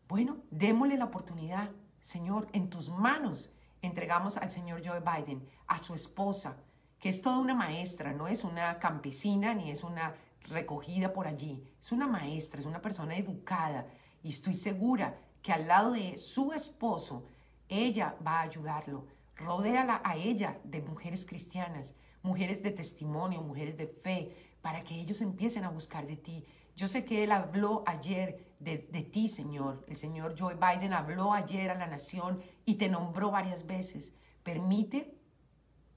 Bueno, démosle la oportunidad, Señor, en tus manos entregamos al señor Joe Biden, a su esposa, que es toda una maestra, no es una campesina ni es una recogida por allí, es una maestra, es una persona educada y estoy segura que al lado de su esposo, ella va a ayudarlo. Rodéala a ella de mujeres cristianas, mujeres de testimonio, mujeres de fe, para que ellos empiecen a buscar de ti. Yo sé que él habló ayer de, ti, Señor. El señor Joe Biden habló ayer a la nación y te nombró varias veces. Permite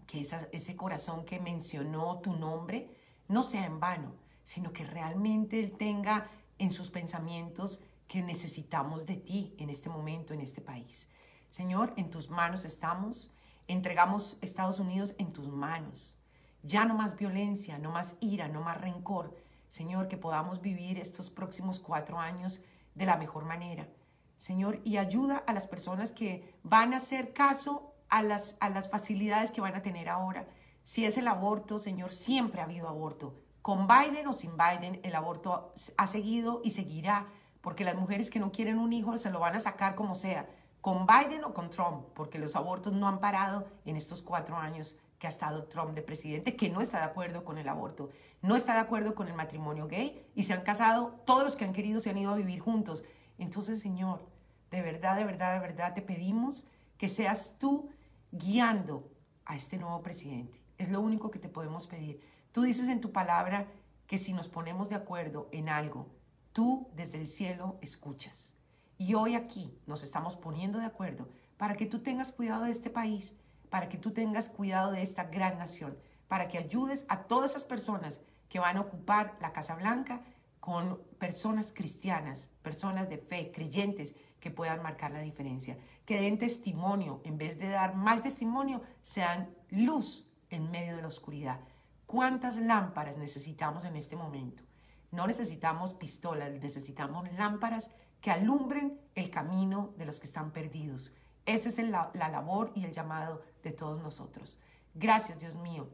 que ese corazón que mencionó tu nombre no sea en vano, sino que realmente él tenga en sus pensamientos que necesitamos de ti en este momento, en este país. Señor, en tus manos estamos. Entregamos Estados Unidos en tus manos. Ya no más violencia, no más ira, no más rencor. Señor, que podamos vivir estos próximos cuatro años de la mejor manera. Señor, y ayuda a las personas que van a hacer caso a las, a las facilidades que van a tener ahora. Si es el aborto, Señor, siempre ha habido aborto. Con Biden o sin Biden, el aborto ha seguido y seguirá, porque las mujeres que no quieren un hijo se lo van a sacar como sea con Biden o con Trump, porque los abortos no han parado en estos cuatro años que ha estado Trump de presidente, que no está de acuerdo con el aborto, no está de acuerdo con el matrimonio gay y se han casado, todos los que han querido se han ido a vivir juntos. Entonces, Señor, de verdad, de verdad, de verdad te pedimos que seas tú guiando a este nuevo presidente. Es lo único que te podemos pedir. Tú dices en tu palabra que si nos ponemos de acuerdo en algo, tú desde el cielo escuchas. Y hoy aquí nos estamos poniendo de acuerdo para que tú tengas cuidado de este país, para que tú tengas cuidado de esta gran nación, para que ayudes a todas esas personas que van a ocupar la Casa Blanca con personas cristianas, personas de fe, creyentes que puedan marcar la diferencia, que den testimonio, en vez de dar mal testimonio, sean luz en medio de la oscuridad. ¿Cuántas lámparas necesitamos en este momento? No necesitamos pistolas, necesitamos lámparas que alumbren el camino de los que están perdidos. Esa es la, la labor y el llamado de todos nosotros. Gracias, Dios mío.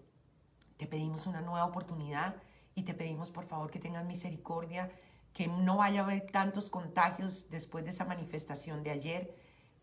Te pedimos una nueva oportunidad y te pedimos, por favor, que tengas misericordia, que no vaya a haber tantos contagios después de esa manifestación de ayer,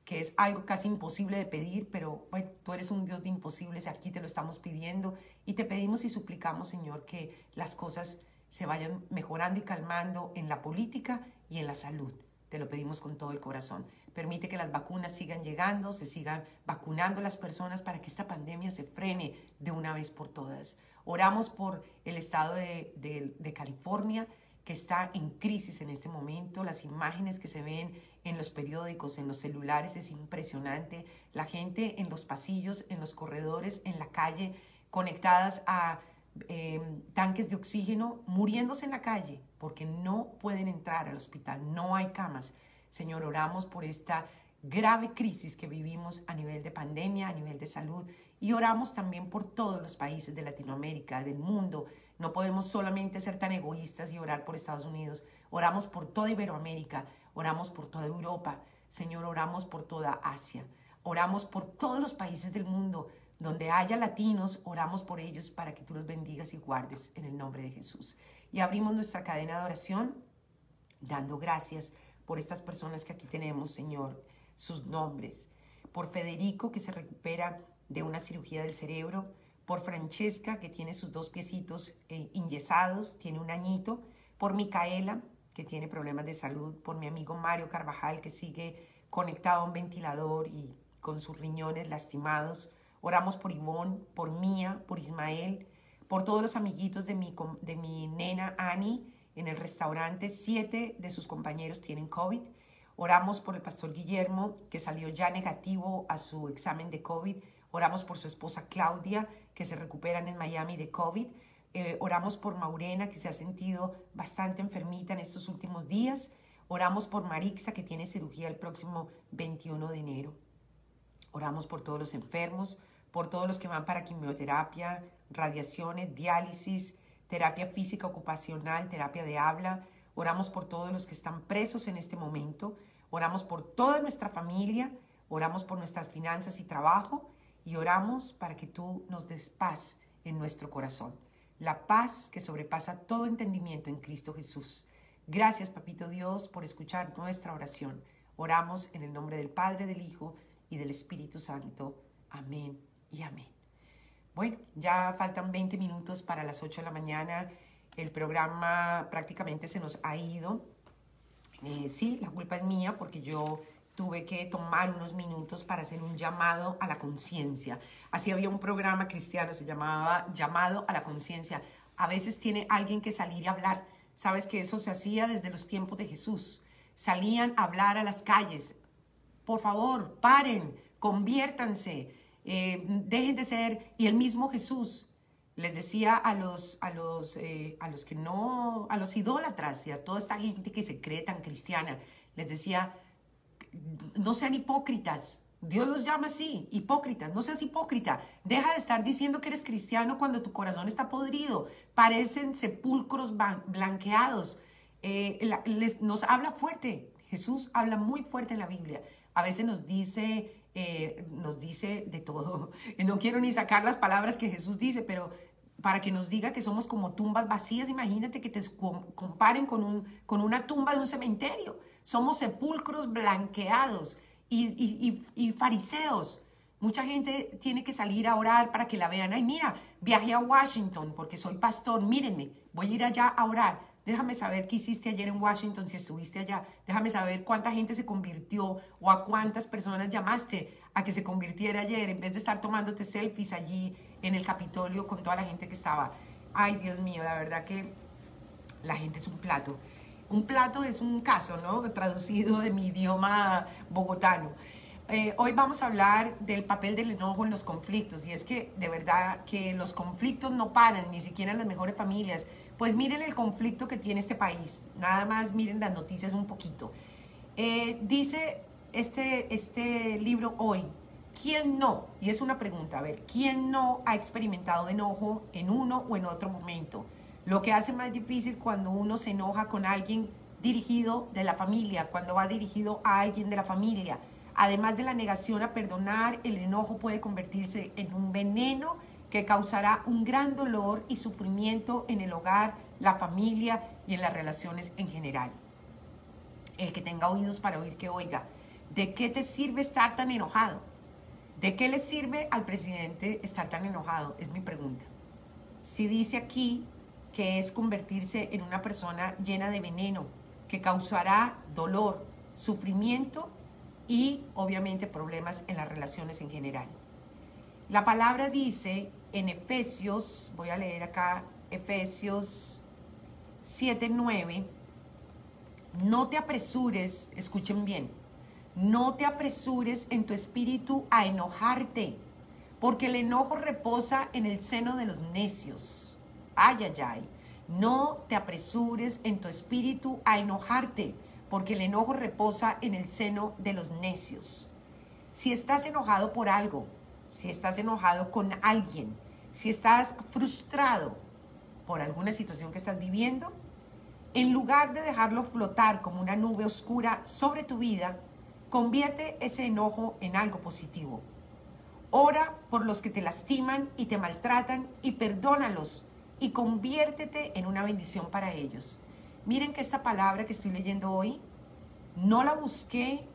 que es algo casi imposible de pedir, pero tú eres un Dios de imposibles, aquí te lo estamos pidiendo y te pedimos y suplicamos, Señor, que las cosas se vayan mejorando y calmando en la política y en la salud. Te lo pedimos con todo el corazón. Permite que las vacunas sigan llegando, se sigan vacunando las personas para que esta pandemia se frene de una vez por todas. Oramos por el estado de California que está en crisis en este momento. Las imágenes que se ven en los periódicos, en los celulares, es impresionante. La gente en los pasillos, en los corredores, en la calle, conectadas a Em, tanques de oxígeno muriéndose en la calle porque no pueden entrar al hospital, no hay camas. Señor, oramos por esta grave crisis que vivimos a nivel de pandemia, a nivel de salud y oramos también por todos los países de Latinoamérica, del mundo. No podemos solamente ser tan egoístas y orar por Estados Unidos. Oramos por toda Iberoamérica, oramos por toda Europa. Señor, oramos por toda Asia. Oramos por todos los países del mundo donde haya latinos, oramos por ellos para que tú los bendigas y guardes en el nombre de Jesús. Y abrimos nuestra cadena de oración dando gracias por estas personas que aquí tenemos, Señor, sus nombres. Por Federico, que se recupera de una cirugía del cerebro. Por Francesca, que tiene sus dos piecitos eh, tiene un añito. Por Micaela, que tiene problemas de salud. Por mi amigo Mario Carvajal, que sigue conectado a un ventilador y con sus riñones lastimados. Oramos por Ivonne, por Mía, por Ismael, por todos los amiguitos de mi, de mi nena Annie en el restaurante. Siete de sus compañeros tienen COVID. Oramos por el pastor Guillermo, que salió ya negativo a su examen de COVID. Oramos por su esposa Claudia, que se recuperan en Miami de COVID. Eh, oramos por Maurena, que se ha sentido bastante enfermita en estos últimos días. Oramos por Marixa, que tiene cirugía el próximo 21 de enero. Oramos por todos los enfermos, por todos los que van para quimioterapia, radiaciones, diálisis, terapia física ocupacional, terapia de habla. Oramos por todos los que están presos en este momento. Oramos por toda nuestra familia. Oramos por nuestras finanzas y trabajo. Y oramos para que tú nos des paz en nuestro corazón. La paz que sobrepasa todo entendimiento en Cristo Jesús. Gracias, Papito Dios, por escuchar nuestra oración. Oramos en el nombre del Padre, del Hijo y del Espíritu Santo. Amén y amén. Bueno, ya faltan 20 minutos para las 8 de la mañana. El programa prácticamente se nos ha ido. Eh, sí, la culpa es mía porque yo tuve que tomar unos minutos para hacer un llamado a la conciencia. Así había un programa cristiano, se llamaba Llamado a la Conciencia. A veces tiene alguien que salir y hablar. Sabes que eso se hacía desde los tiempos de Jesús. Salían a hablar a las calles. Por favor, paren, conviértanse, eh, dejen de ser, y el mismo Jesús les decía a los, a los, eh, a los que no, a los idólatras y a toda esta gente que se cree tan cristiana, les decía, no sean hipócritas. Dios los llama así, hipócritas, no seas hipócrita. Deja de estar diciendo que eres cristiano cuando tu corazón está podrido. Parecen sepulcros blanqueados. Eh, les, nos habla fuerte. Jesús habla muy fuerte en la Biblia. A veces nos dice eh, nos dice de todo. No quiero ni sacar las palabras que Jesús dice, pero para que nos diga que somos como tumbas vacías, imagínate que te comparen con, un, con una tumba de un cementerio. Somos sepulcros blanqueados y, y, fariseos. Mucha gente tiene que salir a orar para que la vean. Ay, mira, viajé a Washington porque soy pastor, mírenme, voy a ir allá a orar. Déjame saber qué hiciste ayer en Washington si estuviste allá. Déjame saber cuánta gente se convirtió o a cuántas personas llamaste a que se convirtiera ayer en vez de estar tomándote selfies allí en el Capitolio con toda la gente que estaba. Ay, Dios mío, la verdad que la gente es un plato. Un plato es un caso, ¿no? Traducido de mi idioma bogotano. Eh, hoy vamos a hablar del papel del enojo en los conflictos y es que de verdad que los conflictos no paran, ni siquiera en las mejores familias. Pues miren el conflicto que tiene este país, nada más miren las noticias un poquito. Eh, dice este, este libro hoy, ¿quién no? Y es una pregunta, a ver, ¿quién no ha experimentado enojo en uno o en otro momento? Lo que hace más difícil cuando uno se enoja con alguien dirigido de la familia, cuando va dirigido a alguien de la familia. Además de la negación a perdonar, el enojo puede convertirse en un veneno que causará un gran dolor y sufrimiento en el hogar, la familia y en las relaciones en general. El que tenga oídos para oír que oiga. ¿De qué te sirve estar tan enojado? ¿De qué le sirve al presidente estar tan enojado? Es mi pregunta. Si dice aquí que es convertirse en una persona llena de veneno, que causará dolor, sufrimiento y obviamente problemas en las relaciones en general. La palabra dice en Efesios, voy a leer acá Efesios 7, 9, no te apresures, escuchen bien, no te apresures en tu espíritu a enojarte, porque el enojo reposa en el seno de los necios. Ay, ay, ay. No te apresures en tu espíritu a enojarte, porque el enojo reposa en el seno de los necios. Si estás enojado por algo, si estás enojado con alguien, si estás frustrado por alguna situación que estás viviendo, en lugar de dejarlo flotar como una nube oscura sobre tu vida, convierte ese enojo en algo positivo. Ora por los que te lastiman y te maltratan y perdónalos y conviértete en una bendición para ellos. Miren que esta palabra que estoy leyendo hoy, no la busqué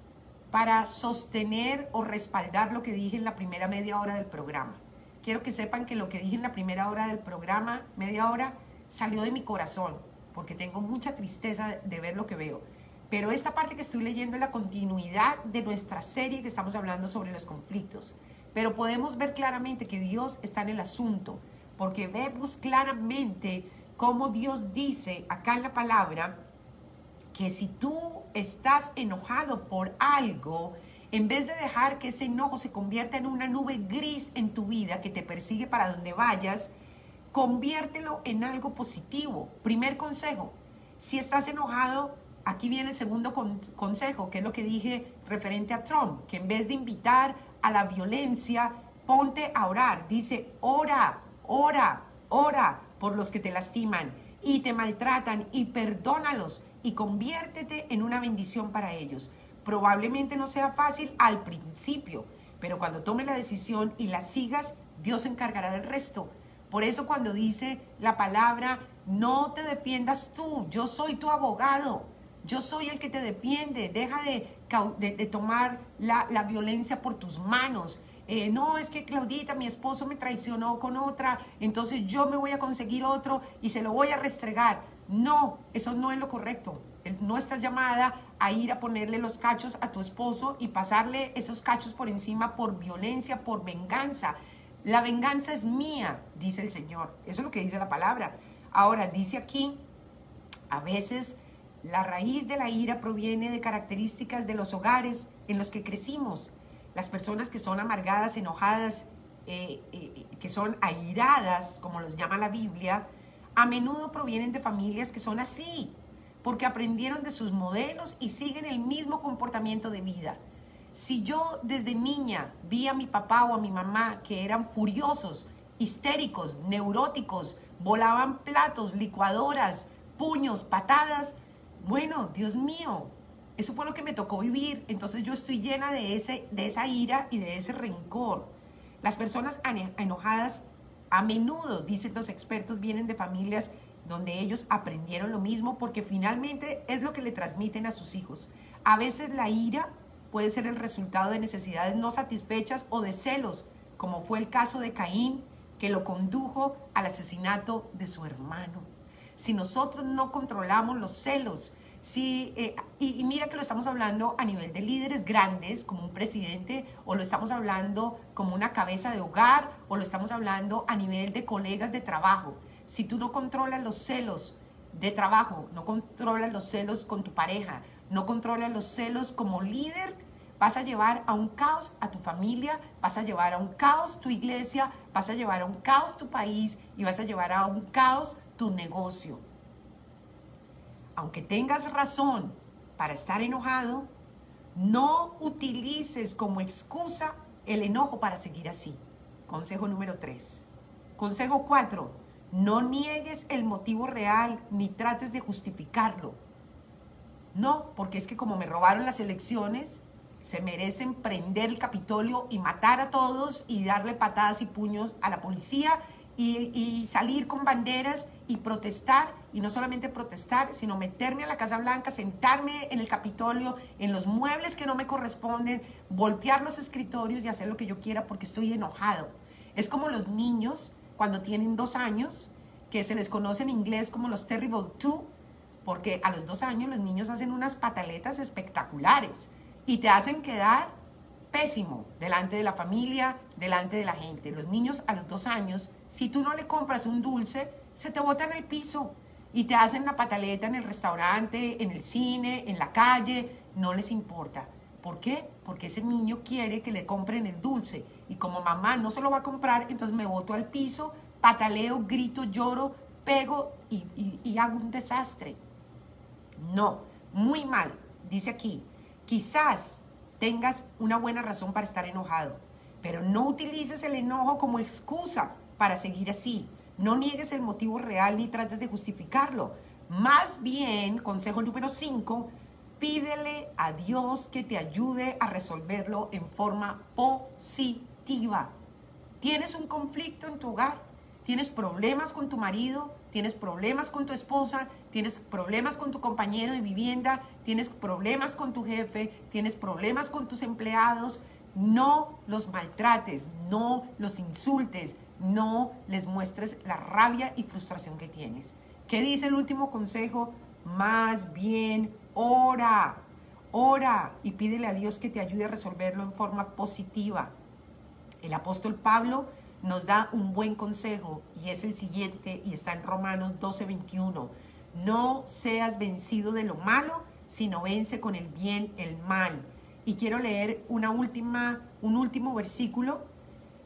para sostener o respaldar lo que dije en la primera media hora del programa. Quiero que sepan que lo que dije en la primera hora del programa, media hora, salió de mi corazón, porque tengo mucha tristeza de ver lo que veo. Pero esta parte que estoy leyendo es la continuidad de nuestra serie que estamos hablando sobre los conflictos. Pero podemos ver claramente que Dios está en el asunto, porque vemos claramente cómo Dios dice acá en la palabra que si tú estás enojado por algo, en vez de dejar que ese enojo se convierta en una nube gris en tu vida que te persigue para donde vayas, conviértelo en algo positivo. Primer consejo, si estás enojado, aquí viene el segundo consejo, que es lo que dije referente a Trump, que en vez de invitar a la violencia, ponte a orar. Dice, ora, ora, ora por los que te lastiman y te maltratan y perdónalos y conviértete en una bendición para ellos. Probablemente no sea fácil al principio, pero cuando tomes la decisión y la sigas, Dios se encargará del resto. Por eso cuando dice la palabra, no te defiendas tú, yo soy tu abogado, yo soy el que te defiende, deja de, tomar la, violencia por tus manos. Eh, no, es que Claudita, mi esposo me traicionó con otra, entonces yo me voy a conseguir otro y se lo voy a restregar. No, eso no es lo correcto. No estás llamada a ir a ponerle los cachos a tu esposo y pasarle esos cachos por encima por violencia, por venganza. La venganza es mía, dice el Señor. Eso es lo que dice la palabra. Ahora, dice aquí, a veces la raíz de la ira proviene de características de los hogares en los que crecimos. Las personas que son amargadas, enojadas, eh, eh, que son airadas, como los llama la Biblia, a menudo provienen de familias que son así, porque aprendieron de sus modelos y siguen el mismo comportamiento de vida. Si yo desde niña vi a mi papá o a mi mamá que eran furiosos, histéricos, neuróticos, volaban platos, licuadoras, puños, patadas, bueno, Dios mío, eso fue lo que me tocó vivir, entonces yo estoy llena de, ese, de esa ira y de ese rencor. Las personas enojadas a menudo, dicen los expertos, vienen de familias donde ellos aprendieron lo mismo porque finalmente es lo que le transmiten a sus hijos. A veces la ira puede ser el resultado de necesidades no satisfechas o de celos, como fue el caso de Caín, que lo condujo al asesinato de su hermano. Si nosotros no controlamos los celos, Sí, eh, y, mira que lo estamos hablando a nivel de líderes grandes, como un presidente, o lo estamos hablando como una cabeza de hogar, o lo estamos hablando a nivel de colegas de trabajo. Si tú no controlas los celos de trabajo, no controlas los celos con tu pareja, no controlas los celos como líder, vas a llevar a un caos a tu familia, vas a llevar a un caos tu iglesia, vas a llevar a un caos tu país y vas a llevar a un caos tu negocio aunque tengas razón para estar enojado, no utilices como excusa el enojo para seguir así. Consejo número 3. Consejo 4. No niegues el motivo real ni trates de justificarlo. No, porque es que como me robaron las elecciones, se merecen prender el Capitolio y matar a todos y darle patadas y puños a la policía y, salir con banderas y protestar, y no solamente protestar, sino meterme a la Casa Blanca, sentarme en el Capitolio, en los muebles que no me corresponden, voltear los escritorios y hacer lo que yo quiera porque estoy enojado. Es como los niños cuando tienen dos años, que se les conoce en inglés como los Terrible Two, porque a los dos años los niños hacen unas pataletas espectaculares y te hacen quedar pésimo delante de la familia, delante de la gente. Los niños a los dos años, si tú no le compras un dulce, se te botan al piso y te hacen la pataleta en el restaurante, en el cine, en la calle, no les importa. ¿Por qué? Porque ese niño quiere que le compren el dulce y como mamá no se lo va a comprar, entonces me boto al piso, pataleo, grito, lloro, pego y, y hago un desastre. No, muy mal, dice aquí. Quizás tengas una buena razón para estar enojado, pero no utilices el enojo como excusa para seguir así. No niegues el motivo real ni trates de justificarlo. Más bien, consejo número 5, pídele a Dios que te ayude a resolverlo en forma positiva. ¿Tienes un conflicto en tu hogar? ¿Tienes problemas con tu marido? ¿Tienes problemas con tu esposa? Tienes problemas con tu compañero de vivienda, tienes problemas con tu jefe, tienes problemas con tus empleados, no los maltrates, no los insultes, no les muestres la rabia y frustración que tienes. ¿Qué dice el último consejo? Más bien, ora, ora y pídele a Dios que te ayude a resolverlo en forma positiva. El apóstol Pablo nos da un buen consejo y es el siguiente y está en Romanos 12:21 no seas vencido de lo malo, sino vence con el bien el mal. Y quiero leer una última, un último versículo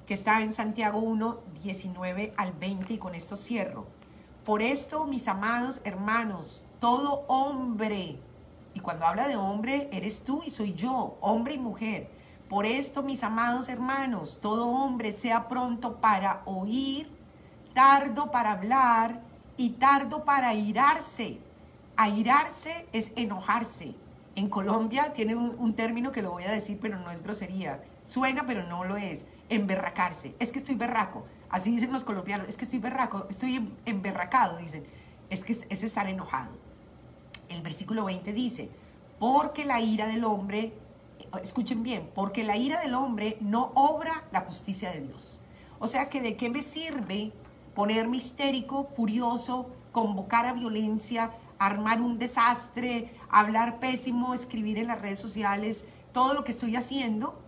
que está en Santiago 1, 19 al 20 y con esto cierro. Por esto, mis amados hermanos, todo hombre, y cuando habla de hombre, eres tú y soy yo, hombre y mujer, Por esto, mis amados hermanos, todo hombre sea pronto para oír, tardo para hablar y tardo para irarse. Airarse es enojarse. En Colombia tiene un, término que lo voy a decir, pero no es grosería. Suena, pero no lo es. Emberracarse. Es que estoy berraco. Así dicen los colombianos. Es que estoy berraco. Estoy emberracado, dicen. Es que es estar enojado. El versículo 20 dice, porque la ira del hombre, escuchen bien, porque la ira del hombre no obra la justicia de Dios. O sea que de qué me sirve ponerme histérico, furioso, convocar a violencia, armar un desastre, hablar pésimo, escribir en las redes sociales, todo lo que estoy haciendo,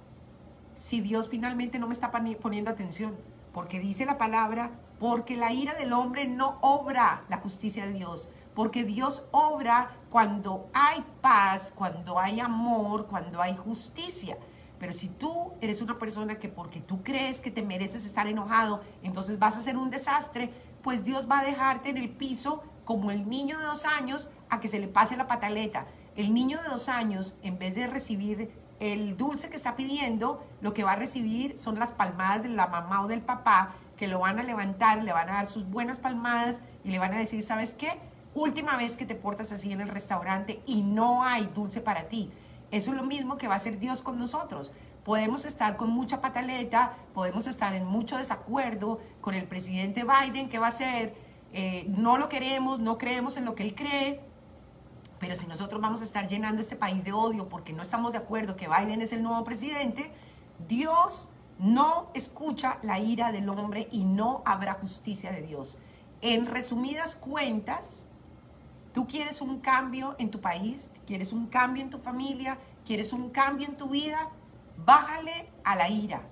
si Dios finalmente no me está poniendo atención. Porque dice la palabra, porque la ira del hombre no obra la justicia de Dios, porque Dios obra cuando hay paz, cuando hay amor, cuando hay justicia. Pero si tú eres una persona que porque tú crees que te mereces estar enojado, entonces vas a ser un desastre, pues Dios va a dejarte en el piso como el niño de dos años a que se le pase la pataleta. El niño de dos años, en vez de recibir el dulce que está pidiendo, lo que va a recibir son las palmadas de la mamá o del papá que lo van a levantar, le van a dar sus buenas palmadas y le van a decir, ¿sabes qué? Última vez que te portas así en el restaurante y no hay dulce para ti. Eso es lo mismo que va a hacer Dios con nosotros. Podemos estar con mucha pataleta, podemos estar en mucho desacuerdo con el presidente Biden, que va a hacer eh, no lo queremos, no creemos en lo que él cree, pero si nosotros vamos a estar llenando este país de odio porque no estamos de acuerdo que Biden es el nuevo presidente, Dios no escucha la ira del hombre y no habrá justicia de Dios. En resumidas cuentas, tú quieres un cambio en tu país, quieres un cambio en tu familia, quieres un cambio en tu vida, bájale a la ira,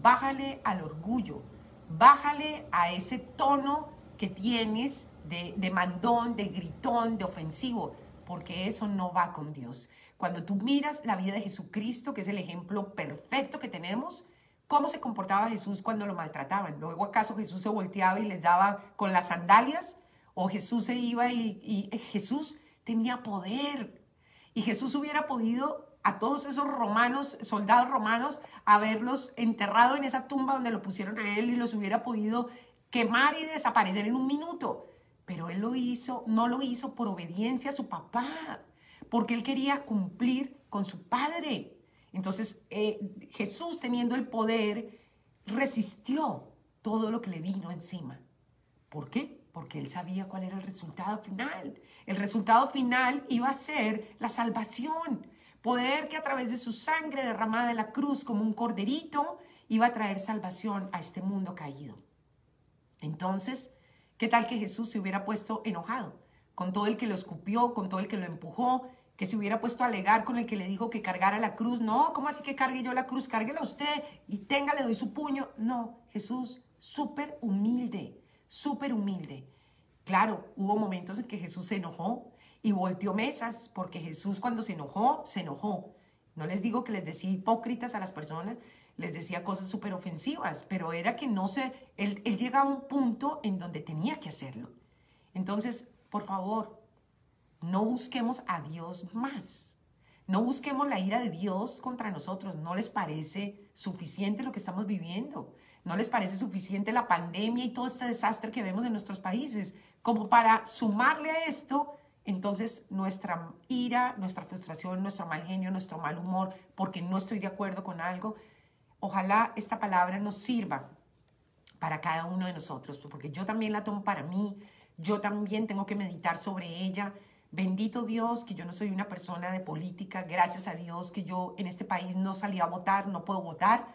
bájale al orgullo, bájale a ese tono que tienes de, de mandón, de gritón, de ofensivo, porque eso no va con Dios. Cuando tú miras la vida de Jesucristo, que es el ejemplo perfecto que tenemos, ¿cómo se comportaba Jesús cuando lo maltrataban? Luego, ¿acaso Jesús se volteaba y les daba con las sandalias? ¿O Jesús se iba y, y Jesús tenía poder? Y Jesús hubiera podido a todos esos romanos, soldados romanos, haberlos enterrado en esa tumba donde lo pusieron a él y los hubiera podido quemar y desaparecer en un minuto. Pero él lo hizo, no lo hizo por obediencia a su papá, porque él quería cumplir con su padre. Entonces eh, Jesús teniendo el poder resistió todo lo que le vino encima. ¿Por qué? Porque él sabía cuál era el resultado final. El resultado final iba a ser la salvación. Poder que a través de su sangre derramada en la cruz como un corderito iba a traer salvación a este mundo caído. Entonces, ¿qué tal que Jesús se hubiera puesto enojado con todo el que lo escupió, con todo el que lo empujó, que se hubiera puesto a alegar con el que le dijo que cargara la cruz? No, ¿cómo así que cargue yo la cruz? Cárguela usted y tenga, le doy su puño. No, Jesús, súper humilde, súper humilde. Claro, hubo momentos en que Jesús se enojó y volteó mesas, porque Jesús cuando se enojó, se enojó. No les digo que les decía hipócritas a las personas, les decía cosas súper ofensivas, pero era que no se, él, llegaba a un punto en donde tenía que hacerlo. Entonces, por favor, no busquemos a Dios más. No busquemos la ira de Dios contra nosotros. ¿No les parece suficiente lo que estamos viviendo? ¿No les parece suficiente la pandemia y todo este desastre que vemos en nuestros países? Como para sumarle a esto, entonces nuestra ira, nuestra frustración, nuestro mal genio, nuestro mal humor, porque no estoy de acuerdo con algo, Ojalá esta palabra nos sirva para cada uno de nosotros, porque yo también la tomo para mí, yo también tengo que meditar sobre ella. Bendito Dios que yo no soy una persona de política, gracias a Dios que yo en este país no salí a votar, no puedo votar.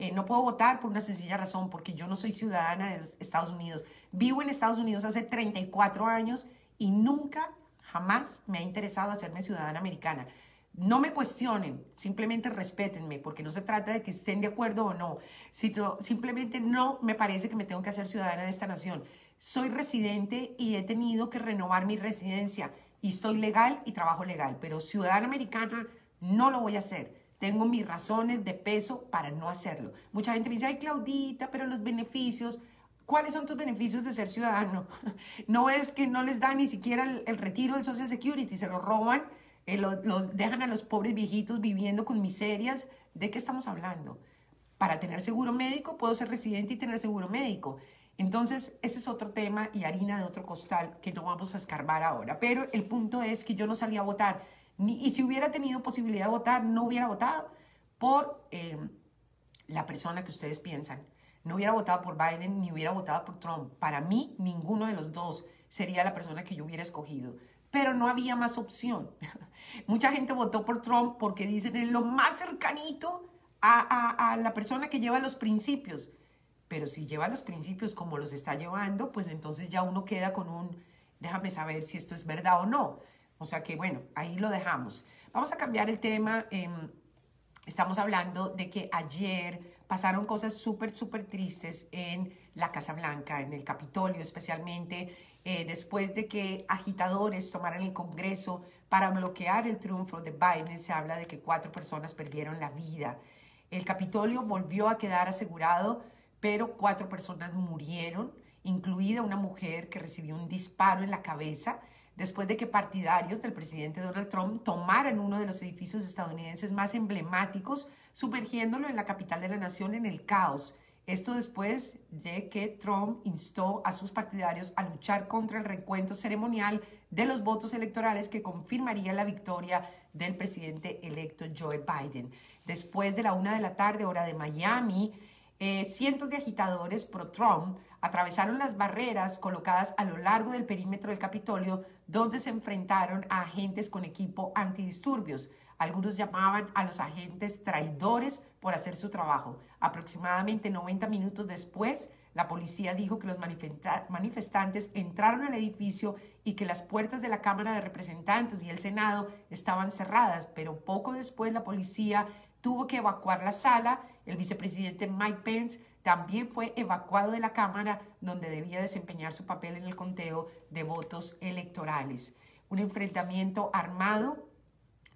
Eh, no puedo votar por una sencilla razón, porque yo no soy ciudadana de Estados Unidos. Vivo en Estados Unidos hace 34 años y nunca, jamás me ha interesado hacerme ciudadana americana. No me cuestionen, simplemente respétenme, porque no se trata de que estén de acuerdo o no, sino simplemente no me parece que me tengo que hacer ciudadana de esta nación. Soy residente y he tenido que renovar mi residencia y estoy legal y trabajo legal, pero ciudadana americana no lo voy a hacer. Tengo mis razones de peso para no hacerlo. Mucha gente me dice, ay Claudita, pero los beneficios, ¿cuáles son tus beneficios de ser ciudadano? No es que no les dan ni siquiera el, retiro del Social Security, se lo roban eh, lo, dejan a los pobres viejitos viviendo con miserias ¿de qué estamos hablando? Para tener seguro médico, puedo ser residente y tener seguro médico. Entonces, ese es otro tema y harina de otro costal que no vamos a escarbar ahora. Pero el punto es que yo no salí a votar. Y si hubiera tenido posibilidad de votar, no hubiera votado por eh, la persona que ustedes piensan. No hubiera votado por Biden ni hubiera votado por Trump. Para mí, ninguno de los dos sería la persona que yo hubiera escogido. Pero no había más opción. Mucha gente votó por Trump porque dicen es lo más cercanito a, a la persona que lleva los principios. Pero si lleva los principios como los está llevando, pues entonces ya uno queda con un, déjame saber si esto es verdad o no. O sea que bueno, ahí lo dejamos. Vamos a cambiar el tema. Em, estamos hablando de que ayer pasaron cosas súper, súper tristes en la Casa Blanca, en el Capitolio especialmente, eh, después de que agitadores tomaran el Congreso para bloquear el triunfo de Biden. Se habla de que cuatro personas perdieron la vida. El Capitolio volvió a quedar asegurado, pero cuatro personas murieron, incluida una mujer que recibió un disparo en la cabeza después de que partidarios del presidente Donald Trump tomaran uno de los edificios estadounidenses más emblemáticos, sumergiéndolo en la capital de la nación en el caos. Esto después de que Trump instó a sus partidarios a luchar contra el recuento ceremonial de los votos electorales que confirmaría la victoria del presidente electo Joe Biden. Después de la una de la tarde, hora de Miami, eh, cientos de agitadores pro-Trump atravesaron las barreras colocadas a lo largo del perímetro del Capitolio, donde se enfrentaron a agentes con equipo antidisturbios. Algunos llamaban a los agentes traidores por hacer su trabajo. Aproximadamente 90 minutos después, la policía dijo que los manifestantes entraron al edificio y que las puertas de la Cámara de Representantes y el Senado estaban cerradas, pero poco después la policía tuvo que evacuar la sala. El vicepresidente Mike Pence también fue evacuado de la Cámara donde debía desempeñar su papel en el conteo de votos electorales. Un enfrentamiento armado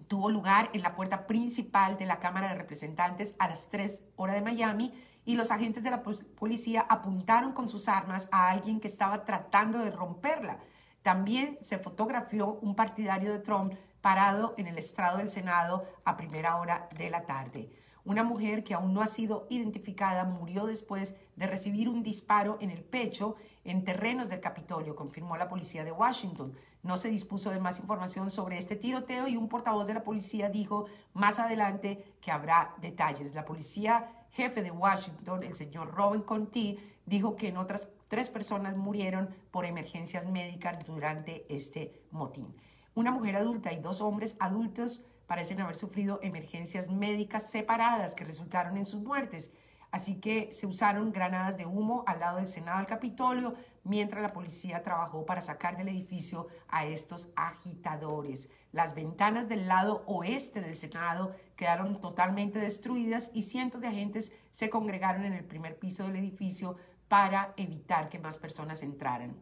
tuvo lugar en la puerta principal de la Cámara de Representantes a las 3 horas de Miami y los agentes de la policía apuntaron con sus armas a alguien que estaba tratando de romperla. También se fotografió un partidario de Trump parado en el estrado del Senado a primera hora de la tarde. Una mujer que aún no ha sido identificada murió después de recibir un disparo en el pecho en terrenos del Capitolio, confirmó la policía de Washington. No se dispuso de más información sobre este tiroteo y un portavoz de la policía dijo más adelante que habrá detalles. La policía jefe de Washington, el señor Robin Conti, dijo que en otras tres personas murieron por emergencias médicas durante este motín. Una mujer adulta y dos hombres adultos parecen haber sufrido emergencias médicas separadas que resultaron en sus muertes. Así que se usaron granadas de humo al lado del Senado del Capitolio mientras la policía trabajó para sacar del edificio a estos agitadores. Las ventanas del lado oeste del Senado quedaron totalmente destruidas y cientos de agentes se congregaron en el primer piso del edificio para evitar que más personas entraran.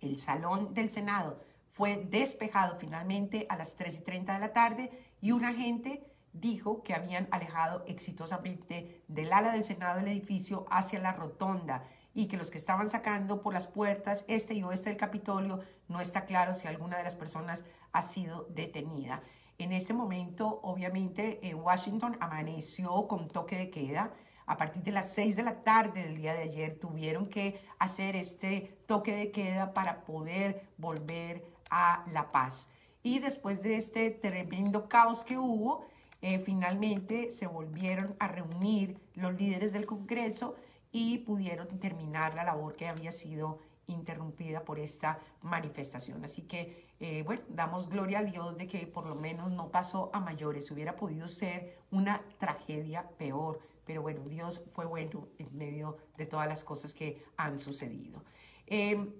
El salón del Senado fue despejado finalmente a las 3 y 30 de la tarde y un agente dijo que habían alejado exitosamente del ala del Senado del edificio hacia la rotonda y que los que estaban sacando por las puertas este y oeste del Capitolio no está claro si alguna de las personas ha sido detenida. En este momento, obviamente, en Washington amaneció con toque de queda. A partir de las 6 de la tarde del día de ayer tuvieron que hacer este toque de queda para poder volver a la paz. Y después de este tremendo caos que hubo, eh, finalmente se volvieron a reunir los líderes del Congreso y pudieron terminar la labor que había sido interrumpida por esta manifestación. Así que, eh, bueno, damos gloria a Dios de que por lo menos no pasó a mayores. Hubiera podido ser una tragedia peor, pero bueno, Dios fue bueno en medio de todas las cosas que han sucedido. Eh,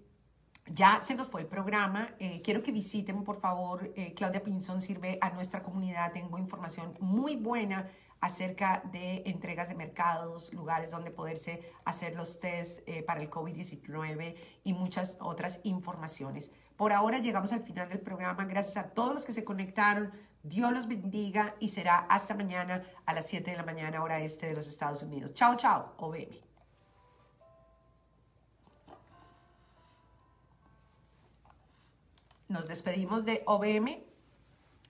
ya se nos fue el programa. Eh, quiero que visiten, por favor. Eh, Claudia Pinzón sirve a nuestra comunidad. Tengo información muy buena acerca de entregas de mercados, lugares donde poderse hacer los test eh, para el COVID-19 y muchas otras informaciones. Por ahora llegamos al final del programa. Gracias a todos los que se conectaron. Dios los bendiga y será hasta mañana a las 7 de la mañana hora este de los Estados Unidos. Chao, chao. OBM. Nos despedimos de OBM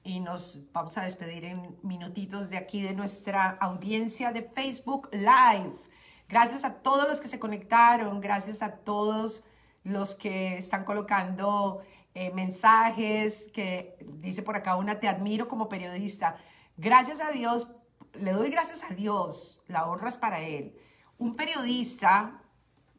y nos vamos a despedir en minutitos de aquí de nuestra audiencia de Facebook Live. Gracias a todos los que se conectaron, gracias a todos los que están colocando eh, mensajes, que dice por acá una, te admiro como periodista. Gracias a Dios, le doy gracias a Dios, la honra es para Él. Un periodista,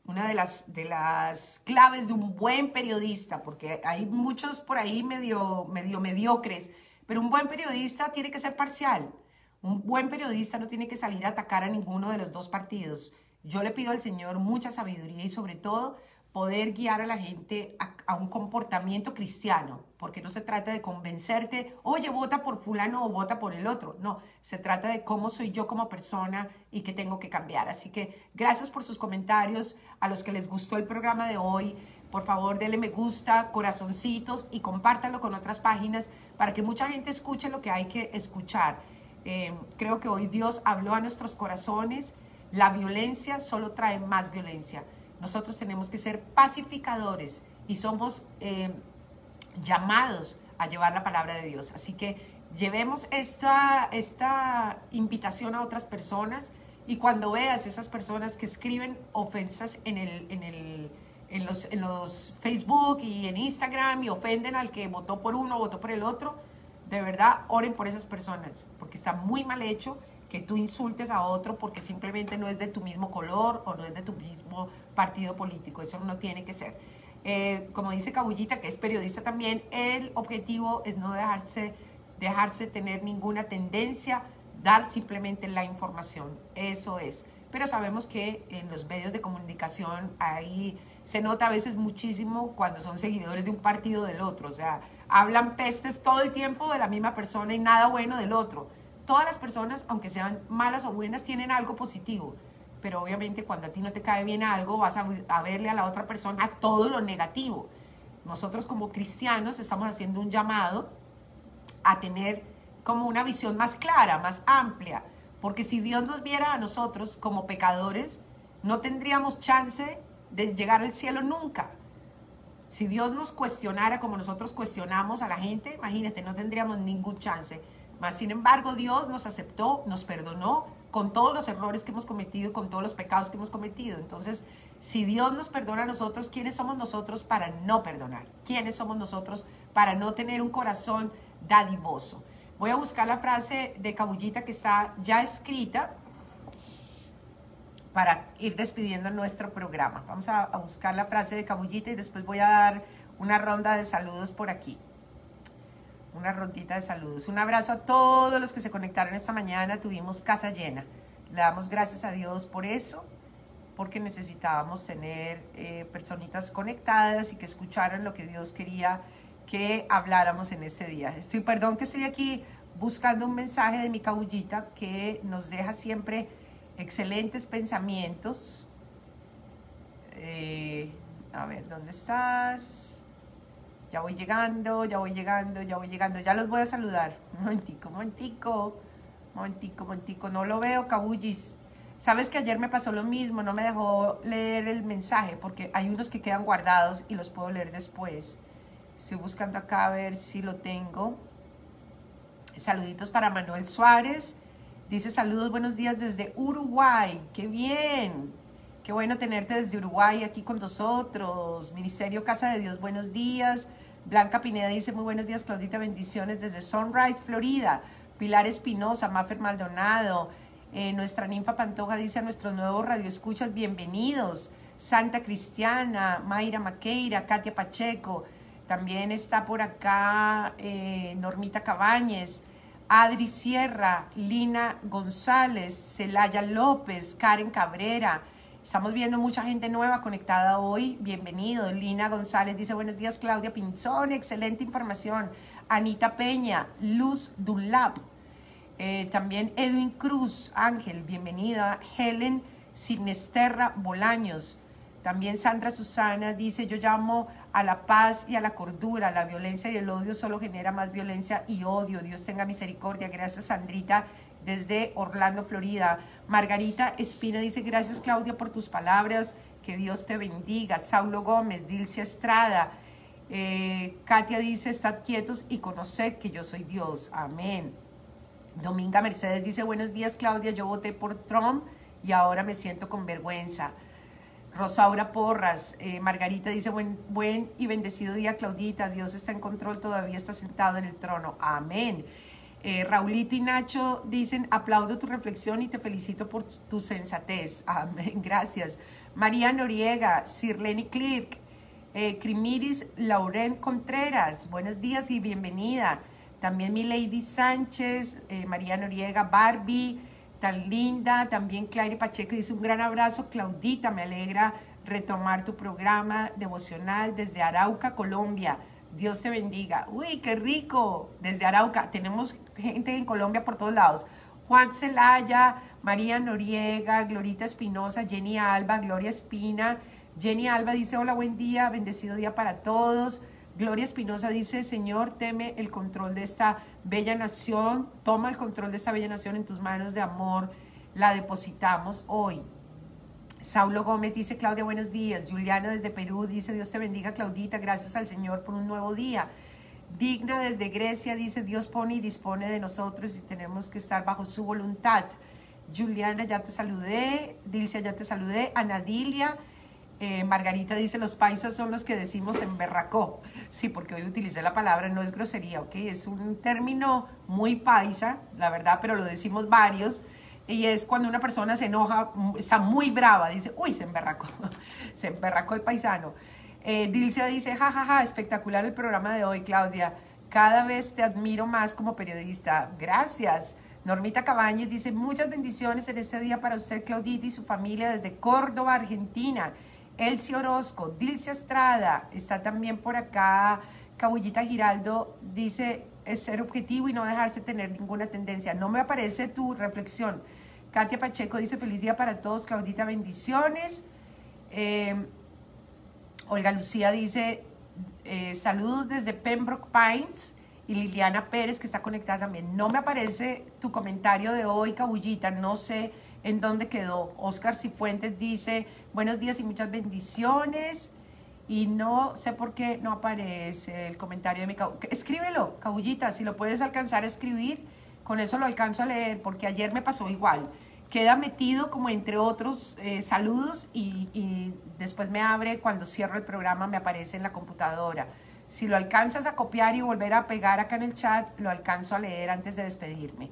una de las, de las claves de un buen periodista, porque hay muchos por ahí medio, medio mediocres, pero un buen periodista tiene que ser parcial. Un buen periodista no tiene que salir a atacar a ninguno de los dos partidos. Yo le pido al Señor mucha sabiduría y sobre todo poder guiar a la gente a, un comportamiento cristiano, porque no se trata de convencerte, oye, vota por fulano o vota por el otro. No, se trata de cómo soy yo como persona y que tengo que cambiar. Así que gracias por sus comentarios. A los que les gustó el programa de hoy, por favor, denle me gusta, corazoncitos y compártanlo con otras páginas para que mucha gente escuche lo que hay que escuchar. Eh, creo que hoy Dios habló a nuestros corazones. La violencia solo trae más violencia. Nosotros tenemos que ser pacificadores y somos eh, llamados a llevar la palabra de Dios. Así que llevemos esta, esta invitación a otras personas y cuando veas esas personas que escriben ofensas en, el, en, el, en, los, en los Facebook y en Instagram y ofenden al que votó por uno, votó por el otro, de verdad oren por esas personas porque está muy mal hecho que tú insultes a otro porque simplemente no es de tu mismo color o no es de tu mismo partido político. Eso no tiene que ser. Eh, como dice Cabullita, que es periodista también, el objetivo es no dejarse, dejarse tener ninguna tendencia, dar simplemente la información. Eso es. Pero sabemos que en los medios de comunicación ahí se nota a veces muchísimo cuando son seguidores de un partido del otro. O sea, hablan pestes todo el tiempo de la misma persona y nada bueno del otro todas las personas, aunque sean malas o buenas, tienen algo positivo. Pero obviamente cuando a ti no te cae bien algo, vas a, verle a la otra persona todo lo negativo. Nosotros como cristianos estamos haciendo un llamado a tener como una visión más clara, más amplia. Porque si Dios nos viera a nosotros como pecadores, no tendríamos chance de llegar al cielo nunca. Si Dios nos cuestionara como nosotros cuestionamos a la gente, imagínate, no tendríamos ningún chance. Sin embargo, Dios nos aceptó, nos perdonó con todos los errores que hemos cometido, con todos los pecados que hemos cometido. Entonces, si Dios nos perdona a nosotros, ¿quiénes somos nosotros para no perdonar? ¿Quiénes somos nosotros para no tener un corazón dadivoso? Voy a buscar la frase de Cabullita que está ya escrita para ir despidiendo nuestro programa. Vamos a, a buscar la frase de Cabullita y después voy a dar una ronda de saludos por aquí una rondita de saludos. Un abrazo a todos los que se conectaron esta mañana. Tuvimos casa llena. Le damos gracias a Dios por eso, porque necesitábamos tener eh, personitas conectadas y que escucharan lo que Dios quería que habláramos en este día. Estoy, perdón que estoy aquí buscando un mensaje de mi cabullita que nos deja siempre excelentes pensamientos. Eh, a ver, ¿dónde estás? Ya voy llegando, ya voy llegando, ya voy llegando. Ya los voy a saludar. Momentico, momentico, un momentico. No lo veo, cabullis. Sabes que ayer me pasó lo mismo, no me dejó leer el mensaje porque hay unos que quedan guardados y los puedo leer después. Estoy buscando acá a ver si lo tengo. Saluditos para Manuel Suárez. Dice saludos, buenos días desde Uruguay. ¡Qué bien! Qué bueno tenerte desde Uruguay aquí con nosotros. Ministerio Casa de Dios, buenos días. Blanca Pineda dice muy buenos días, Claudita, bendiciones desde Sunrise, Florida. Pilar Espinosa, Mafer Maldonado, eh, nuestra ninfa Pantoja dice a nuestros nuevos radioescuchas, bienvenidos. Santa Cristiana, Mayra Maqueira, Katia Pacheco, también está por acá eh, Normita Cabañez, Adri Sierra, Lina González, Celaya López, Karen Cabrera, Estamos viendo mucha gente nueva conectada hoy. Bienvenido. Lina González dice buenos días Claudia Pinzón, excelente información. Anita Peña, Luz Dunlap. Eh, también Edwin Cruz, Ángel, bienvenida. Helen Sinesterra Bolaños. También Sandra Susana dice, yo llamo a la paz y a la cordura. La violencia y el odio solo genera más violencia y odio. Dios tenga misericordia. Gracias, Sandrita desde Orlando, Florida. Margarita Espina dice, gracias Claudia por tus palabras, que Dios te bendiga. Saulo Gómez, Dilcia Estrada, Eh, Katia dice, estad quietos y conoced que yo soy Dios. Amén. Dominga Mercedes dice, buenos días Claudia, yo voté por Trump y ahora me siento con vergüenza. Rosaura Porras, eh, Margarita dice, buen, buen y bendecido día Claudita, Dios está en control, todavía está sentado en el trono. Amén. Eh, Raulito y Nacho dicen, aplaudo tu reflexión y te felicito por tu sensatez. Amén, gracias. María Noriega, Sirleni Clerk, eh, Crimiris Laurent Contreras, buenos días y bienvenida. También mi Lady Sánchez, eh, María Noriega, Barbie, tan linda. También Claire Pacheco dice un gran abrazo. Claudita, me alegra retomar tu programa devocional desde Arauca, Colombia. Dios te bendiga. Uy, qué rico. Desde Arauca. Tenemos gente en Colombia por todos lados. Juan Celaya, María Noriega, Glorita Espinosa, Jenny Alba, Gloria Espina. Jenny Alba dice, hola, buen día, bendecido día para todos. Gloria Espinosa dice, Señor, teme el control de esta bella nación, toma el control de esta bella nación en tus manos de amor, la depositamos hoy. Saulo Gómez dice, Claudia, buenos días. Juliana desde Perú dice, Dios te bendiga, Claudita, gracias al Señor por un nuevo día. Digna desde Grecia dice, Dios pone y dispone de nosotros y tenemos que estar bajo su voluntad. Juliana, ya te saludé. Dilcia, ya te saludé. Anadilia, eh, Margarita dice, los paisas son los que decimos en berracó. Sí, porque hoy utilicé la palabra, no es grosería, ¿ok? Es un término muy paisa, la verdad, pero lo decimos varios y es cuando una persona se enoja, está muy brava, dice, uy, se emberracó, se emberracó el paisano. Eh, Dilcia dice, jajaja, ja, ja, espectacular el programa de hoy, Claudia. Cada vez te admiro más como periodista. Gracias. Normita Cabañez dice, muchas bendiciones en este día para usted, Claudita, y su familia desde Córdoba, Argentina. Elsie Orozco, Dilcia Estrada, está también por acá. Cabullita Giraldo dice, es ser objetivo y no dejarse tener ninguna tendencia. No me aparece tu reflexión. Katia Pacheco dice feliz día para todos, Claudita, bendiciones. Eh, Olga Lucía dice eh, saludos desde Pembroke Pines y Liliana Pérez que está conectada también. No me aparece tu comentario de hoy, Cabullita, no sé en dónde quedó. Oscar Cifuentes dice buenos días y muchas bendiciones y no sé por qué no aparece el comentario de mi Escríbelo, cabullita, si lo puedes alcanzar a escribir, con eso lo alcanzo a leer, porque ayer me pasó igual. Queda metido como entre otros eh, saludos y, después me abre, cuando cierro el programa me aparece en la computadora. Si lo alcanzas a copiar y volver a pegar acá en el chat, lo alcanzo a leer antes de despedirme.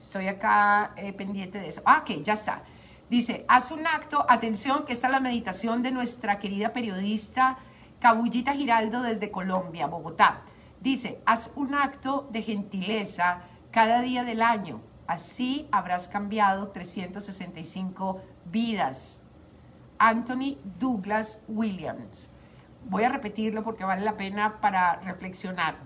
Estoy acá eh, pendiente de eso. Ah, ok, ya está. Dice, haz un acto, atención, que esta es la meditación de nuestra querida periodista Cabullita Giraldo desde Colombia, Bogotá. Dice, haz un acto de gentileza cada día del año. Así habrás cambiado 365 vidas. Anthony Douglas Williams. Voy a repetirlo porque vale la pena para reflexionar.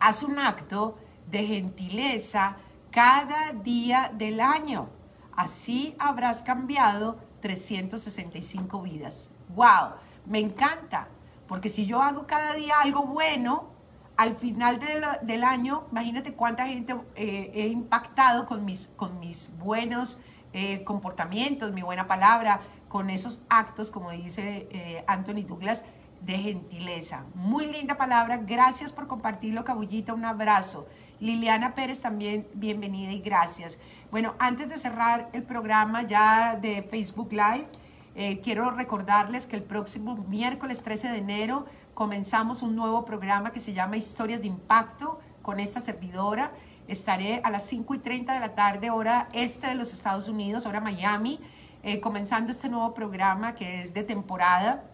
Haz un acto de gentileza cada día del año. Así habrás cambiado 365 vidas. ¡Wow! Me encanta, porque si yo hago cada día algo bueno, al final del año, imagínate cuánta gente eh, he impactado con mis, con mis buenos eh, comportamientos, mi buena palabra, con esos actos, como dice eh, Anthony Douglas, de gentileza. Muy linda palabra. Gracias por compartirlo, Cabullita. Un abrazo. Liliana Pérez también, bienvenida y gracias. Bueno, antes de cerrar el programa ya de Facebook Live, quiero recordarles que el próximo miércoles 13 de enero comenzamos un nuevo programa que se llama Historias de Impacto con esta servidora. Estaré a las 5 y 30 de la tarde, hora este de los Estados Unidos, hora Miami, eh, comenzando este nuevo programa que es de temporada,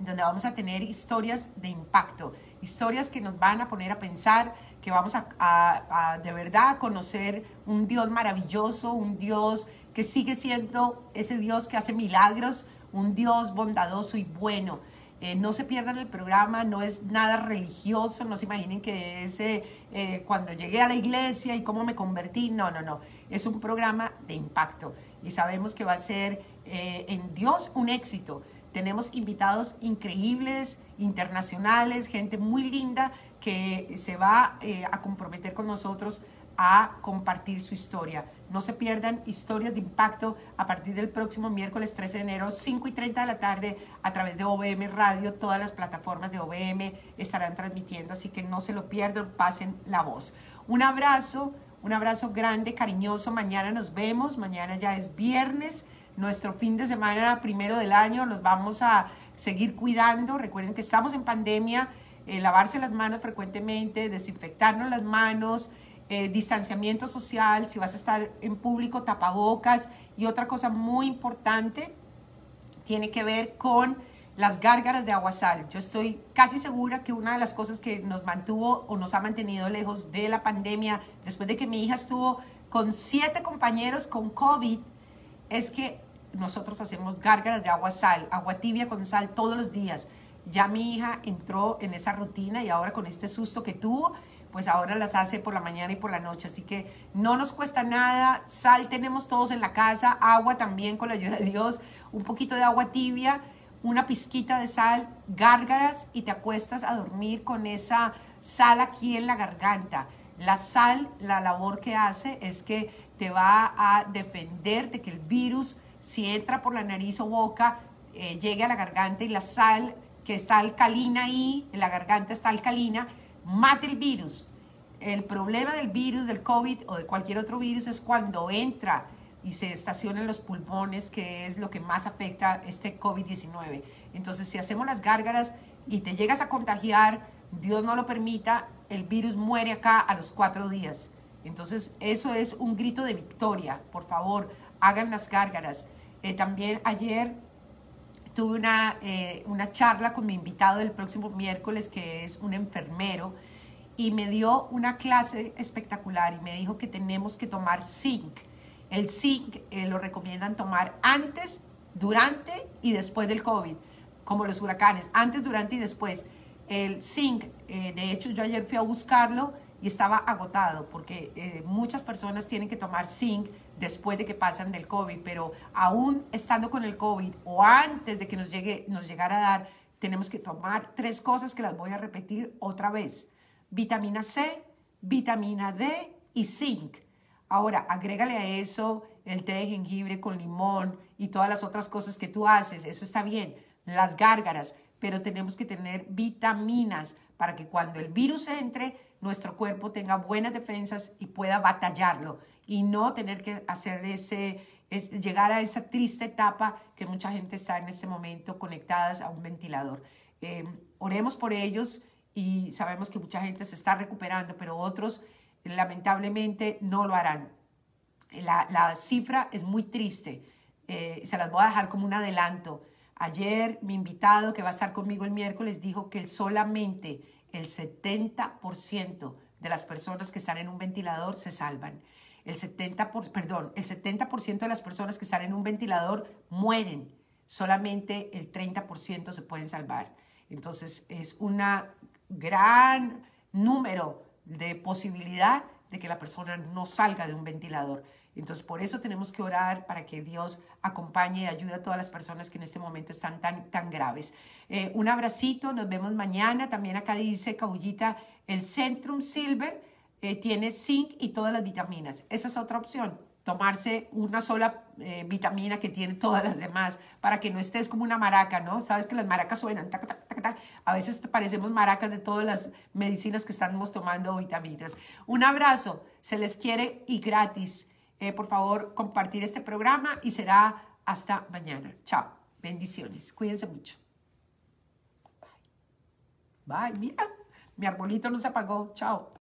donde vamos a tener historias de impacto, historias que nos van a poner a pensar, que vamos a, de verdad conocer un Dios maravilloso, un Dios que sigue siendo ese Dios que hace milagros, un Dios bondadoso y bueno. Eh, no se pierdan el programa, no es nada religioso, no se imaginen que es eh, cuando llegué a la iglesia y cómo me convertí, no, no, no, es un programa de impacto y sabemos que va a ser eh, en Dios un éxito. Tenemos invitados increíbles, internacionales, gente muy linda que se va a comprometer con nosotros a compartir su historia. No se pierdan historias de impacto a partir del próximo miércoles 13 de enero, 5 y 30 de la tarde, a través de OBM Radio. Todas las plataformas de OBM estarán transmitiendo, así que no se lo pierdan, pasen la voz. Un abrazo, un abrazo grande, cariñoso. Mañana nos vemos, mañana ya es viernes, nuestro fin de semana primero del año. Nos vamos a seguir cuidando. Recuerden que estamos en pandemia, eh, lavarse las manos frecuentemente, desinfectarnos las manos. Eh, distanciamiento social, si vas a estar en público, tapabocas. Y otra cosa muy importante tiene que ver con las gárgaras de agua sal. Yo estoy casi segura que una de las cosas que nos mantuvo o nos ha mantenido lejos de la pandemia, después de que mi hija estuvo con siete compañeros con COVID, es que nosotros hacemos gárgaras de agua sal, agua tibia con sal todos los días. Ya mi hija entró en esa rutina y ahora con este susto que tuvo, pues ahora las hace por la mañana y por la noche. Así que no nos cuesta nada. Sal tenemos todos en la casa, agua también con la ayuda de Dios, un poquito de agua tibia, una pizquita de sal, gárgaras y te acuestas a dormir con esa sal aquí en la garganta. La sal, la labor que hace es que te va a defender de que el virus, si entra por la nariz o boca, eh, llegue a la garganta y la sal que está alcalina ahí, en la garganta está alcalina, mate el virus. El problema del virus, del COVID o de cualquier otro virus es cuando entra y se estaciona en los pulmones, que es lo que más afecta este COVID-19. Entonces, si hacemos las gárgaras y te llegas a contagiar, Dios no lo permita, el virus muere acá a los cuatro días. Entonces, eso es un grito de victoria. Por favor, hagan las gárgaras. Eh, también ayer tuve una, eh, una charla con mi invitado del próximo miércoles, que es un enfermero, y me dio una clase espectacular y me dijo que tenemos que tomar zinc. El zinc eh, lo recomiendan tomar antes, durante y después del COVID, como los huracanes, antes, durante y después. El zinc, eh, de hecho yo ayer fui a buscarlo y estaba agotado porque muchas personas tienen que tomar zinc después de que pasan del COVID, pero aún estando con el COVID o antes de que nos, llegue, nos llegara a dar, tenemos que tomar tres cosas que las voy a repetir otra vez. Vitamina C, vitamina D y zinc. Ahora, agrégale a eso el té de jengibre con limón y todas las otras cosas que tú haces. Eso está bien. Las gárgaras, pero tenemos que tener vitaminas para que cuando el virus entre, nuestro cuerpo tenga buenas defensas y pueda batallarlo y no tener que hacer ese, llegar a esa triste etapa que mucha gente está en este momento conectadas a un ventilador. Eh, oremos por ellos y sabemos que mucha gente se está recuperando, pero otros lamentablemente no lo harán. La, la cifra es muy triste, eh, se las voy a dejar como un adelanto. Ayer mi invitado que va a estar conmigo el miércoles dijo que solamente el 70% de las personas que están en un ventilador se salvan el 70%, por, perdón, el 70 de las personas que están en un ventilador mueren, solamente el 30% se pueden salvar. Entonces es un gran número de posibilidad de que la persona no salga de un ventilador. Entonces, por eso tenemos que orar para que Dios acompañe y ayude a todas las personas que en este momento están tan, tan graves. Eh, un abracito, nos vemos mañana. También acá dice Cabullita, el Centrum Silver eh, tiene zinc y todas las vitaminas. Esa es otra opción, tomarse una sola eh, vitamina que tiene todas las demás para que no estés como una maraca, ¿no? Sabes que las maracas suenan, a veces parecemos maracas de todas las medicinas que estamos tomando vitaminas. Un abrazo, se les quiere y gratis. Eh, por favor, compartir este programa y será hasta mañana. Chao, bendiciones, cuídense mucho. Bye, Bye, mira, mi arbolito no se apagó. Chao.